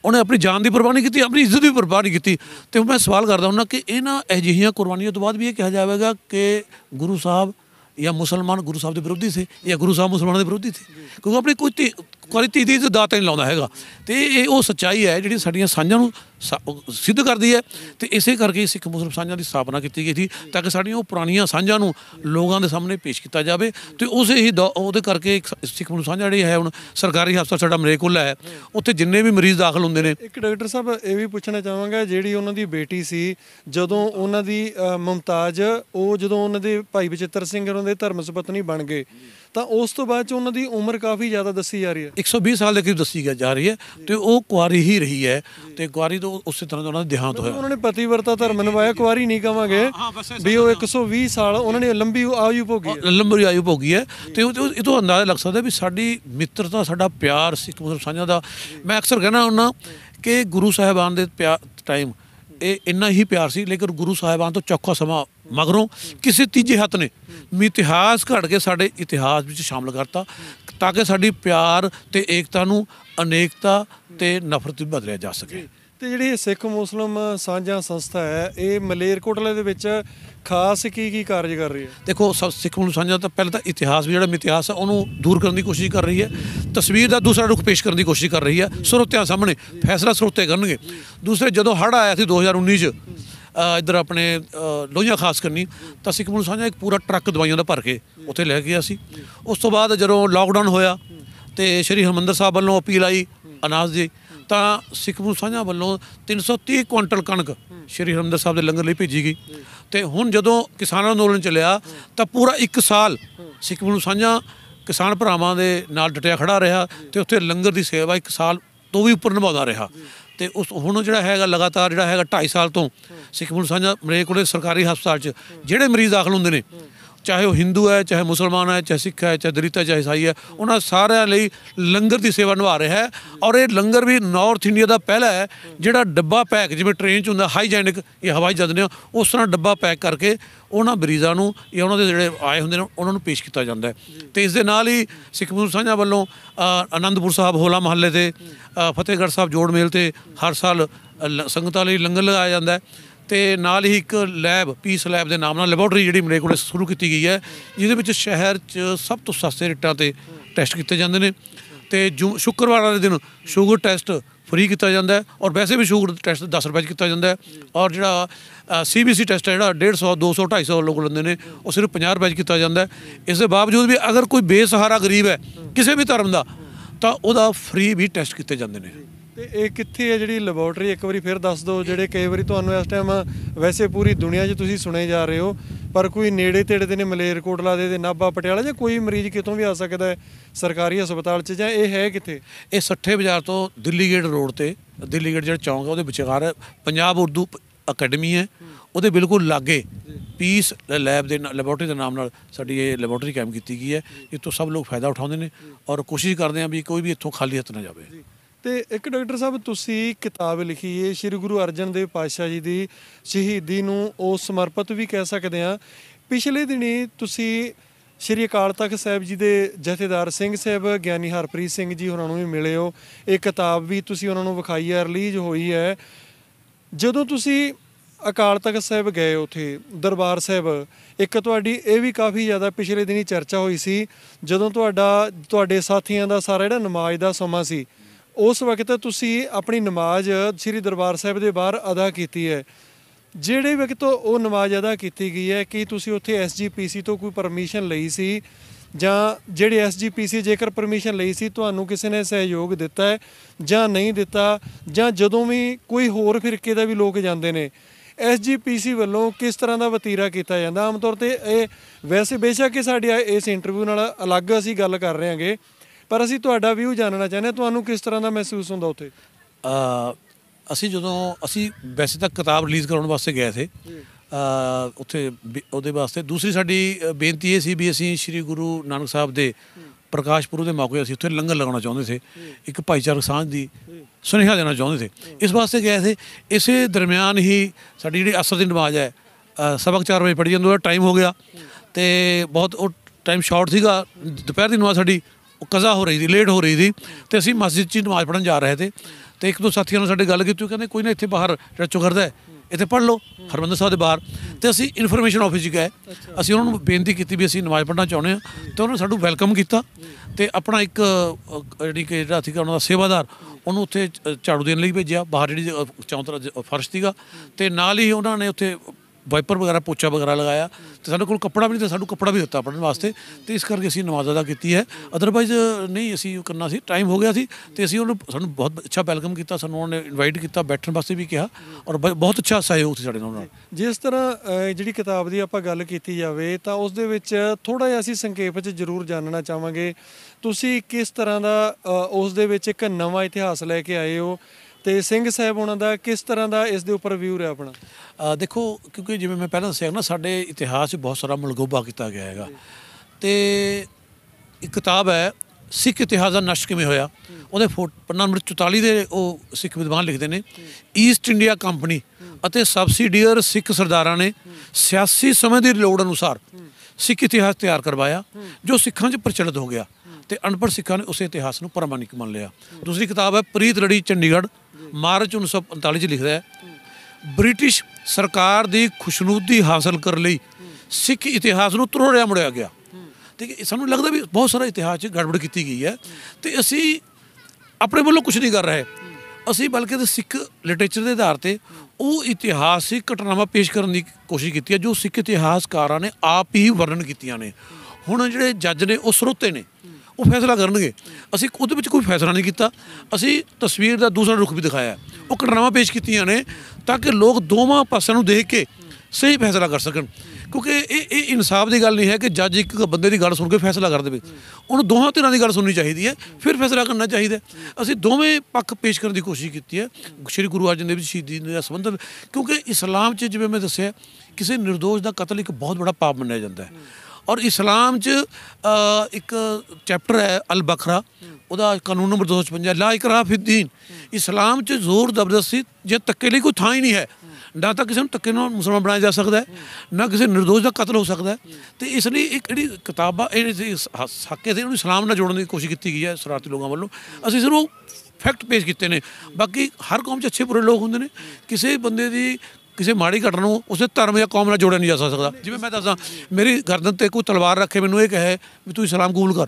ਉਹਨੇ ਆਪਣੀ ਜਾਨ ਦੀ ਕੁਰਬਾਨੀ ਕੀਤੀ, ਆਪਣੀ ਇੱਜ਼ਤ ਦੀ ਪਰਵਾਹ ਨਹੀਂ ਕੀਤੀ। ਤੇ ਮੈਂ ਸਵਾਲ ਕਰਦਾ ਹੁੰਦਾ ਕਿ ਇਹਨਾਂ ਅਜਿਹੀਆਂ ਕੁਰਬਾਨੀਆਂ ਤੋਂ ਬਾਅਦ ਵੀ ਇਹ ਕਿਹਾ ਜਾਵੇਗਾ ਕਿ ਗੁਰੂ ਸਾਹਿਬ ਜਾਂ ਮੁਸਲਮਾਨ ਗੁਰੂ ਸਾਹਿਬ ਦੇ ਵਿਰੋਧੀ ਸੀ ਜਾਂ ਗੁਰੂ ਸਾਹਿਬ ਮੁਸਲਮਾਨਾਂ ਦੇ ਵਿਰੋਧੀ ਸੀ? ਕਿਉਂਕਿ ਆਪਣੀ ਕੋਈ ਧੀ ਕੋਈ ਧੀ ਦੀ ਇੱਜ਼ਤ ਦਾਅ ਨਹੀਂ ਲਾਉਂਦਾ ਹੈਗਾ। ਤੇ ਇਹ ਉਹ ਸੱਚਾਈ ਹੈ ਜਿਹੜੀ ਸਾਡੀਆਂ ਸਾਂਝਾਂ ਨੂੰ ਸਾ- ਸਿੱਧ ਕਰਦੀ ਹੈ। ਤੇ ਇਸੇ ਕਰਕੇ ਸਿੱਖ ਮੁਸਲਮਾਨ ਸਾਂਝਾਂ ਦੀ ਸਥਾਪਨਾ ਕੀਤੀ ਗਈ ਸੀ ਤਾਂ ਕਿ ਸਾਡੀਆਂ ਉਹ ਪੁਰਾਣੀਆਂ ਸਾਂਝਾਂ ਨੂੰ ਲੋਕਾਂ ਦੇ ਸਾਹਮਣੇ ਪੇਸ਼ ਕੀਤਾ ਜਾਵੇ। ਤੇ ਉਸੇ ਹੀ ਦੌ- ਉਹਦੇ ਕਰਕੇ ਇੱਕ ਸਿੱਖ ਮੁਸਲਮਾਨ ਸਾਂਝਾ ਜਿਹੜੀ ਹੈ ਹੁਣ ਸਰਕਾਰੀ ਹਸਪਤਾਲ ਸਾਡਾ ਮਰੇਕੁਲਾ ਹੈ। ਉੱਥੇ ਜਿੰਨੇ ਵੀ ਮਰੀਜ਼ ਦਾਖਲ ਹੁੰਦੇ ਨੇ। ਇੱਕ ਡਾਕਟਰ ਸਾਹਿਬ ਇਹ ਵੀ ਪੁੱਛਣਾ ਚਾਹਾਂਗਾ ਜਿਹੜੀ ਉਹਨਾਂ ਦੀ ਬੇਟੀ ਸੀ ਜਦੋਂ ਉਹਨਾਂ ਦੀ ਅ, ਮੁਮਤਾਜ਼ ਉਹ ਜਦੋਂ ਉਹਨਾਂ ਦੇ ਭਾਈ ਬਚਿੱਤਰ ਸਿੰਘ ਉਹਨਾਂ ਦੇ ਧਰਮ ਸੁਪਤਨੀ ਬਣ ਗਏ ਤਾਂ ਉਸ ਤੋਂ ਬਾਅਦ ਚ ਉਹਨਾਂ ਦੀ ਉਮਰ ਕਾਫੀ ਜ਼ਿਆਦਾ ਦੱਸੀ ਜਾ ਰਹੀ ਹੈ। 120 ਸਾਲ ਦੇ ਕਰੀਬ ਦੱਸੀ ਜਾ ਰਹੀ ਹੈ ਤੇ ਉਹ ਕੁਆਰੀ ਹੀ ਰਹੀ ਹੈ ਤੇ ਕੁਆਰੀ ਤੋਂ ਉਸੇ ਤਰ੍ਹਾਂ ਦਾ ਉਹਨਾਂ ਦਾ ਦੇਹਾਂਤ ਹੋਇਆ। ਉਹਨਾਂ ਨੇ ਪਤੀਵਰਤਾ ਧਰਮ ਨਿਭਾਇਆ ਕੁਆਰੀ ਨਹੀਂ ਕਵਾਂਗੇ ਵੀ ਉਹ 120 ਸਾਲ ਉਹਨਾਂ ਨੇ ਲੰਬੀ ਆਯੂ ਭੋਗੀ ਹੈ। ਲੰਬੀ ਆਯੂ ਭੋਗੀ ਹੈ ਤੇ ਇਹ ਤੋਂ ਅੰਦਾਜ਼ਾ ਲੱਗ ਸਕਦਾ ਵੀ ਸਾਡੀ ਮਿੱਤਰਤਾ ਸਾਡਾ ਪਿਆਰ ਸਿੱਖ ਮੁਸਲਮਾਨ ਸਾਂਝਾਂ ਦਾ ਮੈਂ ਅਕਸਰ ਕਹਿੰਦਾ ਹੁੰਦਾ ਕਿ ਗੁਰੂ ਸਾਹਿਬਾਨ ਦੇ ਪਿਆਰ ਟਾਈਮ ਇਹ ਇੰਨਾ ਹੀ ਪਿਆਰ ਸੀ ਲੇਕਿਨ ਗੁਰੂ ਸਾਹਿਬਾਨ ਤੋਂ ਚੌਖਾ ਸਮਾਂ ਮਗਰੋਂ ਕਿਸੇ ਤੀਜੇ ਹੱਥ ਨੇ। ਇਤਿਹਾਸ ਘੜ ਕੇ ਸਾਡੇ ਇਤਿਹਾਸ ਵਿੱਚ ਸ਼ਾਮਲ ਕਰਤਾ ਤਾਂ ਕਿ ਸਾਡੀ ਪਿਆਰ ਤੇ ਏਕਤਾ ਨੂੰ ਅਨੇਕਤਾ ਤੇ ਨਫ਼ਰਤ ਵਿੱਚ ਬਦਲਿਆ ਜਾ ਸਕੇ। ਤੇ ਜਿਹੜੀ ਸਿੱਖ ਮੁਸਲਮ ਸਾਂਝਾ ਸੰਸਥਾ ਹੈ ਇਹ ਮਲੇਰਕੋਟਲੇ ਦੇ ਵਿੱਚ ਖਾਸ ਕੀ ਕੀ ਕਾਰਜ ਕਰ ਰਹੀ ਹੈ? ਦੇਖੋ ਸਿੱਖ ਨੂੰ ਸਾਂਝਾ ਤਾਂ ਪਹਿਲਾਂ ਤਾਂ ਇਤਿਹਾਸ ਵੀ ਜਿਹੜਾ ਮਿਥਿਹਾਸ ਹੈ ਉਹਨੂੰ ਦੂਰ ਕਰਨ ਦੀ ਕੋਸ਼ਿਸ਼ ਕਰ ਰਹੀ ਹੈ। ਤਸਵੀਰ ਦਾ ਦੂਸਰਾ ਰੁਖ ਪੇਸ਼ ਕਰਨ ਦੀ ਕੋਸ਼ਿਸ਼ ਕਰ ਰਹੀ ਹੈ। ਸਰੋਤਿਆਂ ਸਾਹਮਣੇ ਫੈਸਲਾ ਸਰੋਤੇ ਕਰਨਗੇ। ਦੂਸਰੇ ਜਦੋਂ ਹੜ੍ਹ ਆਇਆ ਸੀ 2019 ਚ ਇੱਧਰ ਆਪਣੇ ਲੋਹੀਆਂ ਖਾਸ ਕਰਨੀ, ਤਾਂ ਸਿੱਖ ਨੂੰ ਸਾਂਝਾ ਇੱਕ ਪੂਰਾ ਟਰੱਕ ਦਵਾਈਆਂ ਦਾ ਭਰ ਕੇ ਉੱਥੇ ਲੈ ਗਿਆ ਸੀ ਉਸ ਤੋਂ ਬਾਅਦ ਜਦੋਂ ਲਾਕਡਾਊਨ ਹੋਇਆ ਤੇ ਸ਼੍ਰੀ ਹਰਮੰਦਰ ਸਾਹਿਬ ਵੱਲੋਂ ਅਪੀਲ ਆਈ ਅਨਾਜ ਦੀ, ਤਾਂ ਸਿੱਖ ਨੂੰ ਸਾਂਝਾ ਵੱਲੋਂ 330 ਕੁਇੰਟਲ ਕਣਕ ਸ਼੍ਰੀ ਹਰਮੰਦਰ ਸਾਹਿਬ ਦੇ ਲੰਗਰ ਲਈ ਭੇਜੀ ਗਈ। ਤੇ ਹੁਣ ਜਦੋਂ ਕਿਸਾਨ ਅੰਦੋਲਨ ਚੱਲਿਆ, ਤਾਂ ਪੂਰਾ 1 ਸਾਲ ਸਿੱਖ ਨੂੰ ਸਾਂਝਾ ਕਿਸਾਨ ਭਰਾਵਾਂ ਦੇ ਨਾਲ ਡਟਿਆ ਖੜਾ ਰਿਹਾ ਤੇ ਉੱਥੇ ਲੰਗਰ ਦੀ ਸੇਵਾ 1 ਸਾਲ ਤੋਂ ਵੀ ਉੱਪਰ ਨਿਭਾਉਂਦਾ ਰਿਹਾ। ਤੇ ਉਸ ਹੁਣ ਜਿਹੜਾ ਹੈਗਾ ਲਗਾਤਾਰ ਜਿਹੜਾ ਹੈਗਾ 2.5 ਸਾਲ ਤੋਂ ਸਿੱਖ ਨੂੰ ਸਾਂਝਾ ਮਰੇਕੋਲੇ ਸਰਕਾਰੀ ਹਸਪਤਾਲ 'ਚ ਜਿਹੜੇ ਮਰੀਜ਼ ਦਾਖਲ ਹੁੰਦੇ ਨੇ ਚਾਹੇ ਉਹ ਹਿੰਦੂ ਹੈ ਚਾਹੇ ਮੁਸਲਮਾਨ ਹੈ ਚਾਹੇ ਸਿੱਖ ਹੈ ਚਾਹੇ ਦਲਿਤ ਹੈ ਚਾਹੇ ਈਸਾਈ ਹੈ ਉਹਨਾਂ ਸਾਰਿਆਂ ਲਈ ਲੰਗਰ ਦੀ ਸੇਵਾ ਨਿਭਾ ਰਿਹਾ ਹੈ। ਔਰ ਇਹ ਲੰਗਰ ਵੀ ਨਾਰਥ ਇੰਡੀਆ ਦਾ ਪਹਿਲਾ ਹੈ ਜਿਹੜਾ ਡੱਬਾ ਪੈਕ ਜਿਵੇਂ ਟ੍ਰੇਨ 'ਚ ਹੁੰਦਾ ਹਾਈਜੈਨਿਕ ਇਹ ਹਵਾਈ ਜਹਾਜ਼ ਨੇ ਉਸ ਤਰ੍ਹਾਂ ਡੱਬਾ ਪੈਕ ਕਰਕੇ ਉਹਨਾਂ ਮਰੀਜ਼ਾਂ ਨੂੰ ਜਾਂ ਉਹਨਾਂ ਦੇ ਜਿਹੜੇ ਆਏ ਹੁੰਦੇ ਨੇ ਉਹਨਾਂ ਨੂੰ ਪੇਸ਼ ਕੀਤਾ ਜਾਂਦਾ ਹੈ। ਤੇ ਇਸ ਦੇ ਨਾਲ ਹੀ ਸਿੱਖ ਮੁਸਲਮਾਨ ਸਾਂਝਾ ਵੱਲੋਂ ਅ, ਆਨੰਦਪੁਰ ਸਾਹਿਬ ਹੋਲਾ ਮਹੱਲੇ ਤੇ ਫਤਿਹਗੜ੍ਹ ਸਾਹਿਬ ਜੋੜ ਮੇਲ ਤੇ ਹਰ ਸਾਲ ਲ- ਸੰਗਤਾਂ ਲਈ ਲੰਗਰ ਲਗਾਇਆ ਜਾਂਦਾ ਹੈ। ਤੇ ਨਾਲ ਹੀ ਇੱਕ ਲੈਬ, ਪੀਸ ਲੈਬ ਦੇ ਨਾਮ ਨਾਲ ਲੈਬੋਰਟਰੀ ਜਿਹੜੀ ਮੇਰੇ ਕੋਲ ਸ਼ੁਰੂ ਕੀਤੀ ਗਈ ਹੈ, ਜਿਹਦੇ ਵਿੱਚ ਸ਼ਹਿਰ 'ਚ ਸਭ ਤੋਂ ਸਸਤੇ ਰੇਟਾਂ ਤੇ ਟੈਸਟ ਕੀਤੇ ਜਾਂਦੇ ਨੇ ਤੇ ਜੁ, ਸ਼ੁੱਕਰਵਾਰ ਵਾਲੇ ਦਿਨ ਸ਼ੂਗਰ ਟੈਸਟ ਫ੍ਰੀ ਕੀਤਾ ਜਾਂਦਾ ਹੈ ਔਰ ਵੈਸੇ ਵੀ ਸ਼ੂਗਰ ਟੈਸਟ 10 ਰੁਪਏ 'ਚ ਕੀਤਾ ਜਾਂਦਾ ਹੈ ਔਰ ਜਿਹੜਾ ਸੀਬੀਸੀ ਟੈਸਟ ਹੈ ਜਿਹੜਾ 150 200 250 ਲੋਕ ਲੈਂਦੇ ਨੇ, ਉਹ ਸਿਰਫ 50 ਰੁਪਏ 'ਚ ਕੀਤਾ ਜਾਂਦਾ ਹੈ। ਇਸ ਦੇ ਬਾਵਜੂਦ ਵੀ ਅਗਰ ਕੋਈ ਬੇਸਹਾਰਾ ਗਰੀਬ ਹੈ, ਕਿਸੇ ਵੀ ਧਰਮ ਦਾ, ਤਾਂ ਉਹਦਾ ਫ੍ਰੀ ਵੀ ਟੈਸਟ ਕੀਤੇ ਜਾਂਦੇ ਨੇ। ਤੇ ਇਹ ਕਿੱਥੇ ਹੈ ਜਿਹੜੀ ਲੈਬੋਰੇਟਰੀ ਇੱਕ ਵਾਰੀ ਫਿਰ ਦੱਸ ਦਿਓ ਜਿਹੜੇ ਕਈ ਵਾਰੀ ਤੁਹਾਨੂੰ ਇਸ ਟਾਈਮ ਵੈਸੇ ਪੂਰੀ ਦੁਨੀਆ 'ਚ ਤੁਸੀਂ ਸੁਣੇ ਜਾ ਰਹੇ ਹੋ ਪਰ ਕੋਈ ਨੇੜੇ ਤੇੜੇ ਦੇ ਨੇ ਮਲੇਰਕੋਟਲਾ ਦੇ ਦੇ ਨਾਭਾ ਪਟਿਆਲਾ ਜਾਂ ਕੋਈ ਮਰੀਜ਼ ਕਿਤੋਂ ਵੀ ਆ ਸਕਦਾ ਹੈ ਸਰਕਾਰੀ ਹਸਪਤਾਲ 'ਚ ਜਾਂ ਇਹ ਹੈ ਕਿੱਥੇ? ਇਹ ਸੱਠੇ ਬਾਜ਼ਾਰ ਤੋਂ ਦਿੱਲੀ ਗੇਟ ਰੋਡ ਤੇ ਦਿੱਲੀ ਗੇਟ ਜਿਹੜਾ ਚੌਂਕ ਹੈ ਉਹਦੇ ਵਿਚਕਾਰ ਪੰਜਾਬ ਉਰਦੂ ਅਕੈਡਮੀ ਹੈ ਉਹਦੇ ਬਿਲਕੁਲ ਲਾਗੇ ਪੀਸ ਲੈਬ ਦੇ ਲੈਬੋਰੇਟਰੀ ਦੇ ਨਾਮ ਨਾਲ ਸਾਡੀ ਇਹ ਲੈਬੋਰੇਟਰੀ ਕਾਇਮ ਕੀਤੀ ਗਈ ਹੈ ਇੱਥੋਂ ਸਭ ਲੋਕ ਫਾਇਦਾ ਉਠਾਉਂਦੇ ਨੇ ਔਰ ਕੋਸ਼ਿਸ਼ ਕਰਦੇ ਆ ਵੀ ਕੋਈ ਵੀ ਇੱਥੋਂ ਖਾਲੀ ਹੱਥ ਨਾ ਜਾਵੇ। ਤੇ ਇੱਕ ਡਾਕਟਰ ਸਾਹਿਬ, ਤੁਸੀਂ ਕਿਤਾਬ ਲਿਖੀ ਹੈ ਸ੍ਰੀ ਗੁਰੂ ਅਰਜਨ ਦੇਵ ਪਾਤਸ਼ਾਹ ਜੀ ਦੀ ਸ਼ਹੀਦੀ ਨੂੰ ਉਹ ਸਮਰਪਿਤ ਵੀ ਕਹਿ ਸਕਦੇ ਆ ਪਿਛਲੇ ਦਿਨੀ ਤੁਸੀਂ ਸ੍ਰੀ ਅਕਾਲ ਤਖਤ ਸਾਹਿਬ ਜੀ ਦੇ ਜਥੇਦਾਰ ਸਿੰਘ ਸਾਹਿਬ, ਗਿਆਨੀ ਹਰਪ੍ਰੀਤ ਸਿੰਘ ਜੀ ਹੋਰਾਂ ਨੂੰ ਵੀ ਮਿਲੇ ਹੋ। ਇਹ ਕਿਤਾਬ ਵੀ ਤੁਸੀਂ ਉਹਨਾਂ ਨੂੰ ਵਿਖਾਈ ਹੈ, ਰਿਲੀਜ਼ ਹੋਈ ਹੈ। ਜਦੋਂ ਤੁਸੀਂ ਅਕਾਲ ਤਖਤ ਸਾਹਿਬ ਗਏ ਉਥੇ, ਦਰਬਾਰ ਸਾਹਿਬ, ਇੱਕ ਤੁਹਾਡੀ ਇਹ ਵੀ ਕਾਫੀ ਜ਼ਿਆਦਾ ਪਿਛਲੇ ਦਿਨੀ ਚਰਚਾ ਹੋਈ ਸੀ, ਜਦੋਂ ਤੁਹਾਡਾ, ਤੁਹਾਡੇ ਸਾਥੀਆਂ ਦਾ ਸਾਰਾ ਜਿਹੜਾ ਨਮਾਜ਼ ਦਾ ਸਮਾਂ ਸੀ ਉਸ ਵਕਤ ਤੁਸੀਂ ਆਪਣੀ ਨਮਾਜ਼ ਸ੍ਰੀ ਦਰਬਾਰ ਸਾਹਿਬ ਦੇ ਬਾਹਰ ਅਦਾ ਕੀਤੀ ਹੈ। ਜਿਹੜੇ ਵਕਤ ਉਹ ਨਮਾਜ਼ ਅਦਾ ਕੀਤੀ ਗਈ ਹੈ, ਕਿ ਤੁਸੀਂ ਉੱਥੇ ਐਸਜੀਪੀਸੀ ਤੋਂ ਕੋਈ ਪਰਮਿਸ਼ਨ ਲਈ ਸੀ? ਜਾਂ ਜਿਹੜੇ ਐਸਜੀਪੀਸੀ ਜੇਕਰ ਪਰਮਿਸ਼ਨ ਲਈ ਸੀ, ਤੁਹਾਨੂੰ ਕਿਸੇ ਨੇ ਸਹਿਯੋਗ ਦਿੱਤਾ ਹੈ ਜਾਂ ਨਹੀਂ ਦਿੱਤਾ? ਜਾਂ ਜਦੋਂ ਵੀ ਕੋਈ ਹੋਰ ਫਿਰਕੇ ਦਾ ਵੀ ਲੋਕ ਜਾਂਦੇ ਨੇ ਐਸਜੀਪੀਸੀ ਵੱਲੋਂ ਕਿਸ ਤਰ੍ਹਾਂ ਦਾ ਵਤੀਰਾ ਕੀਤਾ ਜਾਂਦਾ? ਆਮ ਤੌਰ ਤੇ ਇਹ ਵੈਸੇ ਬੇਸ਼ੱਕ ਕਿ ਸਾਡੀ ਇਸ ਇੰਟਰਵਿਊ ਨਾਲ ਅਲੱਗ ਅਸੀਂ ਗੱਲ ਕਰ ਰਹੇ ਹਾਂਗੇ। ਪਰ ਅਸੀਂ ਤੁਹਾਡਾ ਵਿਊ ਜਾਣਨਾ ਚਾਹੁੰਦੇ ਹਾਂ। ਤੁਹਾਨੂੰ ਕਿਸ ਤਰ੍ਹਾਂ ਦਾ ਮਹਿਸੂਸ ਹੁੰਦਾ ਉੱਥੇ? ਅਸੀਂ ਜਦੋਂ ਅਸੀਂ ਵੈਸੇ ਤਾਂ ਕਿਤਾਬ ਰਿਲੀਜ਼ ਕਰਾਉਣ ਵਾਸਤੇ ਗਏ ਸੀ। ਉੱਥੇ ਵੀ- ਉਹਦੇ ਵਾਸਤੇ। ਦੂਸਰੀ ਸਾਡੀ ਬੇਨਤੀ ਇਹ ਸੀ ਵੀ ਅਸੀਂ ਸ੍ਰੀ ਗੁਰੂ ਨਾਨਕ ਸਾਹਿਬ ਦੇ ਪ੍ਰਕਾਸ਼ ਪੁਰਬ ਦੇ ਮੌਕੇ ਅਸੀਂ ਉੱਥੇ ਲੰਗਰ ਲਗਾਉਣਾ ਚਾਹੁੰਦੇ ਸੀ। ਇੱਕ ਭਾਈਚਾਰਕ ਸਾਂਝ ਦੀ ਸੁਨੇਹਾ ਦੇਣਾ ਚਾਹੁੰਦੇ ਸੀ। ਇਸ ਵਾਸਤੇ ਗਏ ਸੀ। ਇਸੇ ਦਰਮਿਆਨ ਹੀ ਸਾਡੀ ਜਿਹੜੀ ਅਸਰ ਦੀ ਨਮਾਜ਼ ਹੈ ਅ, ਸਬਕ 4 ਵਜੇ ਪੜ੍ਹੀ ਜਾਂਦੀ ਉਹਦਾ ਟਾਈਮ ਹੋ ਗਿਆ ਤੇ ਬਹੁਤ ਉਹ ਟਾਈਮ ਸ਼ਾਰਟ ਸੀਗਾ। ਦੁਪਹਿਰ ਦੀ ਨਮਾਜ਼ ਸਾਡੀ ਕਜ਼ਾ ਹੋ ਰਹੀ ਸੀ ਲੇਟ ਹੋ ਰਹੀ ਸੀ ਤੇ ਅਸੀਂ ਮਸਜਿਦ 'ਚ ਨਮਾਜ਼ ਪੜ੍ਹਨ ਜਾ ਰਹੇ ਤੇ ਤੇ ਇੱਕ ਦੋ ਸਾਥੀਆਂ ਨਾਲ ਸਾਡੇ ਗੱਲ ਕੀਤੀ ਉਹ ਕਹਿੰਦੇ ਕੋਈ ਨਾ ਇੱਥੇ ਬਾਹਰ ਜਿਹੜਾ ਚੁਗਰਦਾ ਹੈ ਇੱਥੇ ਪੜ੍ਹ ਲਓ ਹਰਮੰਦਰ ਸਾਹਿਬ ਦੇ ਬਾਹਰ। ਤੇ ਅਸੀਂ ਇਨਫੋਰਮੇਸ਼ਨ ਆਫਿਸ 'ਚ ਗਏ। ਅਸੀਂ ਉਹਨਾਂ ਨੂੰ ਬੇਨਤੀ ਕੀਤੀ ਵੀ ਅਸੀਂ ਨਮਾਜ਼ ਪੜ੍ਹਨਾ ਚਾਹੁੰਦੇ ਹਾਂ ਤੇ ਉਹਨਾਂ ਨੇ ਸਾਨੂੰ ਵੈਲਕਮ ਕੀਤਾ ਤੇ ਆਪਣਾ ਇੱਕ ਜਿਹੜੀ ਕਿ ਜਿਹੜਾ ਸੀਗਾ ਉਹਨਾਂ ਦਾ ਸੇਵਾਦਾਰ ਉਹਨੂੰ ਉੱਥੇ ਝਾੜੂ ਦੇਣ ਲਈ ਭੇਜਿਆ। ਬਾਹਰ ਜਿਹੜੀ ਚੌਂਤਰਾ ਫਰਸ਼ ਸੀਗਾ ਤੇ ਨਾਲ ਹੀ ਉਹਨਾਂ ਨੇ ਉੱਥੇ ਵਾਈਪਰ ਵਗੈਰਾ, ਪੋਚਾ ਵਗੈਰਾ ਲਗਾਇਆ। ਤੇ ਸਾਡੇ ਕੋਲ ਕੱਪੜਾ ਵੀ ਨਹੀਂ ਤੇ ਸਾਨੂੰ ਕੱਪੜਾ ਵੀ ਦਿੱਤਾ ਪੜਨ ਵਾਸਤੇ। ਤੇ ਇਸ ਕਰਕੇ ਅਸੀਂ ਨਮਾਜ਼ ਅਦਾ ਕੀਤੀ ਹੈ। ਅਦਰਵਾਈਜ਼ ਨਹੀਂ, ਅਸੀਂ ਉਹ ਕਰਨਾ ਸੀ। ਟਾਈਮ ਹੋ ਗਿਆ ਸੀ ਤੇ ਅਸੀਂ ਉਹਨੂੰ, ਸਾਨੂੰ ਬਹੁਤ ਅੱਛਾ ਵੈਲਕਮ ਕੀਤਾ, ਸਾਨੂੰ ਉਹਨੇ ਇਨਵਾਈਟ ਕੀਤਾ, ਬੈਠਣ ਵਾਸਤੇ ਵੀ ਕਿਹਾ। ਔਰ ਬ- ਬਹੁਤ ਅੱਛਾ ਸਹਿਯੋਗ ਸੀ ਸਾਡੇ ਨਾਲ ਉਹਨਾਂ ਨਾਲ। ਜਿਸ ਤਰ੍ਹਾਂ ਜਿਹੜੀ ਕਿਤਾਬ ਦੀ ਆਪਾਂ ਗੱਲ ਕੀਤੀ ਜਾਵੇ, ਤਾਂ ਉਸ ਦੇ ਵਿੱਚ ਥੋੜਾ ਜਿਹਾ ਅਸੀਂ ਸੰਖੇਪ ਵਿੱਚ ਜ਼ਰੂਰ ਜਾਣਨਾ ਚਾਹਾਂਗੇ। ਤੁਸੀਂ ਕਿਸ ਤਰ੍ਹਾਂ ਦਾ ਉਸ ਦੇ ਵਿੱਚ ਇੱਕ ਨਵਾਂ ਇਤਿਹਾਸ ਲੈ ਕੇ ਆਏ ਹੋ? ਤੇ ਸਿੰਘ ਸਾਹਿਬ ਉਹਨਾਂ ਦਾ ਕਿਸ ਤਰ੍ਹਾਂ ਦਾ ਇਸ ਦੇ ਉੱਪਰ ਵਿਊ ਰਿਹਾ ਆਪਣਾ? ਦੇਖੋ, ਕਿਉਂਕਿ ਜਿਵੇਂ ਮੈਂ ਪਹਿਲਾਂ ਦੱਸਿਆ ਨਾ, ਸਾਡੇ ਇਤਿਹਾਸ 'ਚ ਬਹੁਤ ਸਾਰਾ ਮਲਗੋਬਾ ਕੀਤਾ ਗਿਆ ਹੈਗਾ। ਤੇ ਇੱਕ ਕਿਤਾਬ ਹੈ, ਸਿੱਖ ਇਤਿਹਾਸ ਦਾ ਨਸ਼ਟ ਕਿਵੇਂ ਹੋਇਆ? ਉਹਦੇ ਫੋ- ਪੰਨਾ ਨੰਬਰ 44 ਦੇ ਉਹ ਸਿੱਖ ਵਿਦਵਾਨ ਲਿਖਦੇ ਨੇ ਈਸਟ ਇੰਡੀਆ ਕੰਪਨੀ ਅਤੇ ਸਬਸਿਡੀਅਰ ਸਿੱਖ ਸਰਦਾਰਾਂ ਨੇ ਸਿਆਸੀ ਸਮੇਂ ਦੀ ਲੋੜ ਅਨੁਸਾਰ ਸਿੱਖ ਇਤਿਹਾਸ ਤਿਆਰ ਕਰਵਾਇਆ, ਜੋ ਸਿੱਖਾਂ 'ਚ ਪ੍ਰਚਲਿਤ ਹੋ ਗਿਆ। ਤੇ ਅਨਪੜ੍ਹ ਸਿੱਖਾਂ ਨੇ ਉਸੇ ਇਤਿਹਾਸ ਨੂੰ ਪ੍ਰਮਾਣਿਕ ਮੰਨ ਲਿਆ। ਦੂਸਰੀ ਕਿਤਾਬ ਹੈ, ਪ੍ਰੀਤ ਲੜੀ ਚੰਡੀਗੜ੍ਹ ਮਾਰਚ 1945 ਚ ਲਿਖਦਾ ਹੈ, ਬ੍ਰਿਟਿਸ਼ ਸਰਕਾਰ ਦੀ ਖੁਸ਼ਨੂਦੀ ਹਾਸਲ ਕਰਨ ਲਈ ਸਿੱਖ ਇਤਿਹਾਸ ਨੂੰ ਤਰੋੜਿਆ ਮੁੜਿਆ ਗਿਆ। ਠੀਕ ਹੈ ਸਾਨੂੰ ਲੱਗਦਾ ਵੀ ਬਹੁਤ ਸਾਰਾ ਇਤਿਹਾਸ 'ਚ ਗੜਬੜ ਕੀਤੀ ਗਈ ਹੈ ਤੇ ਅਸੀਂ ਆਪਣੇ ਵੱਲੋਂ ਕੁਝ ਨਹੀਂ ਕਰ ਰਹੇ। ਅਸੀਂ ਬਲਕਿ ਤੇ ਸਿੱਖ ਲਿਟਰੇਚਰ ਦੇ ਆਧਾਰ ਤੇ ਉਹ ਇਤਿਹਾਸਿਕ ਘਟਨਾਵਾਂ ਪੇਸ਼ ਕਰਨ ਦੀ ਕੋਸ਼ਿਸ਼ ਕੀਤੀ ਹੈ, ਜੋ ਸਿੱਖ ਇਤਿਹਾਸਕਾਰਾਂ ਨੇ ਆਪ ਹੀ ਵਰਣਨ ਕੀਤੀਆਂ ਨੇ। ਹੁਣ ਜਿਹੜੇ ਜੱਜ ਨੇ ਉਹ ਸਰੋਤੇ ਨੇ। ਉਹ ਫੈਸਲਾ ਕਰਨਗੇ। ਅਸੀਂ ਉਹਦੇ ਵਿੱਚ ਕੋਈ ਫੈਸਲਾ ਨਹੀਂ ਕੀਤਾ। ਅਸੀਂ ਤਸਵੀਰ ਦਾ ਦੂਸਰਾ ਰੁਖ ਵੀ ਦਿਖਾਇਆ। ਉਹ ਘਟਨਾਵਾਂ ਪੇਸ਼ ਕੀਤੀਆਂ ਨੇ ਤਾਂ ਕਿ ਲੋਕ ਦੋਵਾਂ ਪਾਸਿਆਂ ਨੂੰ ਦੇਖ ਕੇ ਸਹੀ ਫੈਸਲਾ ਕਰ ਸਕਣ। ਕਿਉਂਕਿ ਇਹ ਇਹ ਇਨਸਾਫ ਦੀ ਗੱਲ ਨਹੀਂ ਹੈ ਕਿ ਜੱਜ ਇੱਕ ਬੰਦੇ ਦੀ ਗੱਲ ਸੁਣ ਕੇ ਫੈਸਲਾ ਕਰ ਦੇਵੇ। ਉਹਨੂੰ ਦੋਹਾਂ ਧਿਰਾਂ ਦੀ ਗੱਲ ਸੁਣਨੀ ਚਾਹੀਦੀ ਹੈ, ਫਿਰ ਫੈਸਲਾ ਕਰਨਾ ਚਾਹੀਦਾ ਅਸੀਂ ਦੋਵੇਂ ਪੱਖ ਪੇਸ਼ ਕਰਨ ਦੀ ਕੋਸ਼ਿਸ਼ ਕੀਤੀ ਹੈ, ਸ਼੍ਰੀ ਗੁਰੂ ਅਰਜਨ ਦੇਵ ਜੀ ਸ਼ਹੀਦੀ ਦੇ ਸੰਬੰਧਿਤ ਕਿਉਂਕਿ ਇਸਲਾਮ 'ਚ ਜਿਵੇਂ ਮੈਂ ਦੱਸਿਆ, ਕਿਸੇ ਨਿਰਦੋਸ਼ ਦਾ ਕਤਲ ਇੱਕ ਬਹੁਤ ਬੜਾ ਪਾਪ ਮੰਨਿਆ ਜਾਂਦਾ ਹੈ। ਔਰ ਇਸਲਾਮ 'ਚ ਇੱਕ ਚੈਪਟਰ ਹੈ ਅਲ ਬਖਰਾ ਉਹਦਾ ਕਾਨੂੰਨ ਨੰਬਰ 256 ਲਾ ਇਕਰਾਹ ਫਿদ্দੀਨ ਇਸਲਾਮ 'ਚ ਜ਼ੋਰ ਜ਼ਬਰਦਸਤੀ, ਜੇ ਧੱਕੇ ਲਈ ਕੋਈ ਥਾਂ ਹੀ ਨਹੀਂ ਹੈ, ਨਾ ਤਾਂ ਕਿਸੇ ਨੂੰ ਧੱਕੇ ਨਾਲ ਮੁਸਲਮਾਨ ਬਣਾਇਆ ਜਾ ਸਕਦਾ ਨਾ ਕਿਸੇ ਨਿਰਦੋਸ਼ ਦਾ ਕਤਲ ਹੋ ਸਕਦਾ ਹੈ, ਤੇ ਇਸ ਲਈ ਇੱਕ ਜਿਹੜੀ ਕਿਤਾਬਾਂ, ਇਹ ਸਾਕੇ ਤੇ ਉਹਨੂੰ ਇਸਲਾਮ ਨਾਲ ਜੋੜਨ ਦੀ ਕੋਸ਼ਿਸ਼ ਕੀਤੀ ਗਈ ਹੈ ਸ਼ਰਾਰਤੀ ਲੋਕਾਂ ਵੱਲੋਂ। ਅਸੀਂ ਸਿਰਫ ਫੈਕਟ ਪੇਸ਼ ਕੀਤੇ ਨੇ। ਬਾਕੀ ਹਰ ਕੌਮ 'ਚ ਅੱਛੇ ਬੁਰੇ ਲੋਕ ਹੁੰਦੇ ਨੇ। ਕਿਸੇ ਬੰਦੇ ਦੀ ਕਿਸੇ ਮਾੜੀ ਘਟਨਾ ਨੂੰ ਉਸੇ ਧਰਮ ਜਾਂ ਕੌਮ ਨਾਲ ਜੋੜਿਆ ਨਹੀਂ ਜਾ ਸਕਦਾ। ਜਿਵੇਂ ਮੈਂ ਦੱਸਦਾ, ਮੇਰੀ ਗਰਦਨ ਤੇ ਕੋਈ ਤਲਵਾਰ ਰੱਖੇ ਮੈਨੂੰ ਇਹ ਕਹੇ ਵੀ ਤੂੰ ਇਸਲਾਮ ਕਬੂਲ ਕਰ।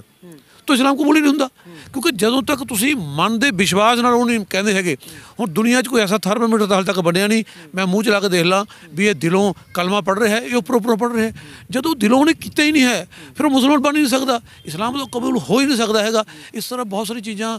ਤੂੰ ਇਸਲਾਮ ਕਬੂਲ ਹੀ ਨਹੀਂ ਹੁੰਦਾ। ਕਿਉਂਕਿ ਜਦੋਂ ਤੱਕ ਤੁਸੀਂ ਮਨ ਦੇ ਵਿਸ਼ਵਾਸ ਨਾਲ ਉਹ ਨਹੀਂ ਕਹਿੰਦੇ ਹੈਗੇ ਹੁਣ ਦੁਨੀਆ 'ਚ ਕੋਈ ਐਸਾ ਥਰਮੋਮੀਟਰ ਤਾਂ ਹਾਲ ਤੱਕ ਬਣਿਆ ਨਹੀਂ। ਮੈਂ ਮੂੰਹ 'ਚ ਲਾ ਕੇ ਦੇਖ ਲਾਂ ਵੀ ਇਹ ਦਿਲੋਂ ਕਲਮਾ ਪੜ ਰਿਹਾ ਹੈ ਇਹ ਉੱਪਰੋਂ ਉੱਪਰੋਂ ਪੜ ਰਿਹਾ ਹੈ। ਜਦੋਂ ਦਿਲੋਂ ਉਹਨੇ ਕੀਤਾ ਹੀ ਨਹੀਂ ਹੈ ਫਿਰ ਉਹ ਮੁਸਲਮਾਨ ਬਣ ਹੀ ਨਹੀਂ ਸਕਦਾ। ਇਸਲਾਮ ਤੋਂ ਕਬੂਲ ਹੋ ਹੀ ਨਹੀਂ ਸਕਦਾ ਹੈਗਾ। ਇਸ ਤਰ੍ਹਾਂ ਬਹੁਤ ਸਾਰੀ ਚੀਜ਼ਾਂ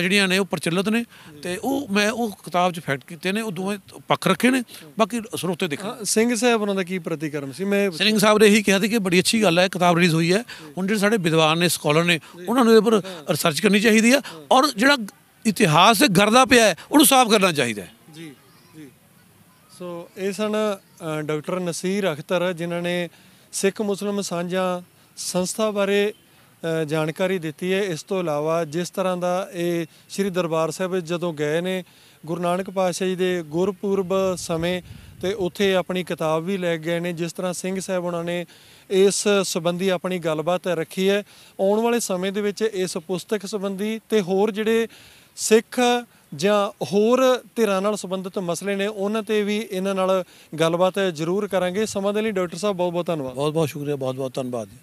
ਜਿਹੜੀਆਂ ਨੇ ਉਹ ਪ੍ਰਚਲਿਤ ਨੇ ਤੇ ਉਹ ਮੈਂ ਉਹ ਕਿਤਾਬ 'ਚ ਫੈਕਟ ਕੀਤੇ ਨੇ ਉਹ ਦੋਵੇਂ ਪੱਖ ਰੱਖੇ ਨੇ। ਬਾਕੀ ਸਰੋਤੇ ਦੇਖਣ ਸਿੰਘ ਸਾਹਿਬ ਉਹਨਾਂ ਦਾ ਕੀ ਪ੍ਰਤੀਕਰਮ ਸੀ? ਮੈਂ ਸਿੰਘ ਸਾਹਿਬ ਨੇ ਇਹੀ ਕਿਹਾ ਸੀ ਕਿ ਬੜੀ ਅੱਛੀ ਗੱਲ ਹੈ ਕਿਤਾਬ ਰਿਲੀਜ਼ ਹੋਈ ਹੈ। ਹੁਣ ਜਿਹੜੇ ਸਾਡੇ ਵਿਦਵਾਨ ਨੇ ਸਕਾਲਰ ਨੇ ਉਹਨਾਂ ਨੂੰ ਇਹਦੇ ਪਰ ਰਿਸਰਚ ਕਰਨੀ ਚਾਹੀਦੀ ਹੈ ਔਰ ਜਿਹੜਾ ਇਤਿਹਾਸ ਗਰਦਾ ਪਿਆ ਹੈ, ਉਹਨੂੰ ਸਾਫ਼ ਕਰਨਾ ਚਾਹੀਦਾ ਹੈ। ਜੀ ਜੀ। ਸੋ, ਇਹ ਸਨ ਡਾਕਟਰ ਨਸੀਰ ਅਖਤਰ, ਜਿਨ੍ਹਾਂ ਨੇ ਸਿੱਖ ਮੁਸਲਮ ਸਾਂਝਾ ਸੰਸਥਾ ਬਾਰੇ ਜਾਣਕਾਰੀ ਦਿੱਤੀ ਹੈ। ਇਸ ਤੋਂ ਇਲਾਵਾ ਜਿਸ ਤਰ੍ਹਾਂ ਦਾ ਇਹ ਸ੍ਰੀ ਦਰਬਾਰ ਸਾਹਿਬ ਜਦੋਂ ਗਏ ਨੇ, ਗੁਰੂ ਨਾਨਕ ਪਾਤਸ਼ਾਹ ਜੀ ਦੇ ਗੁਰਪੁਰਬ ਸਮੇਂ ਤੇ ਉੱਥੇ ਆਪਣੀ ਕਿਤਾਬ ਵੀ ਲੈ ਕੇ ਗਏ ਨੇ, ਜਿਸ ਤਰ੍ਹਾਂ ਸਿੰਘ ਸਾਹਿਬ ਉਹਨਾਂ ਨੇ ਇਸ ਸੰਬੰਧੀ ਆਪਣੀ ਗੱਲਬਾਤ ਰੱਖੀ ਹੈ। ਆਉਣ ਵਾਲੇ ਸਮੇਂ ਦੇ ਵਿੱਚ ਇਸ ਪੁਸਤਕ ਸੰਬੰਧੀ ਤੇ ਹੋਰ ਜਿਹੜੇ ਸਿੱਖ ਜਾਂ ਹੋਰ ਧਿਰਾਂ ਨਾਲ ਸੰਬੰਧਿਤ ਮਸਲੇ ਨੇ, ਉਹਨਾਂ ਤੇ ਵੀ ਇਹਨਾਂ ਨਾਲ ਗੱਲਬਾਤ ਜ਼ਰੂਰ ਕਰਾਂਗੇ। ਸਮਾਂ ਦੇ ਲਈ ਡਾਕਟਰ ਸਾਹਿਬ ਬਹੁਤ ਬਹੁਤ ਧੰਨਵਾਦ। ਬਹੁਤ ਬਹੁਤ ਸ਼ੁਕਰੀਆ ਬਹੁਤ ਬਹੁਤ ਧੰਨਵਾਦ ਜੀ।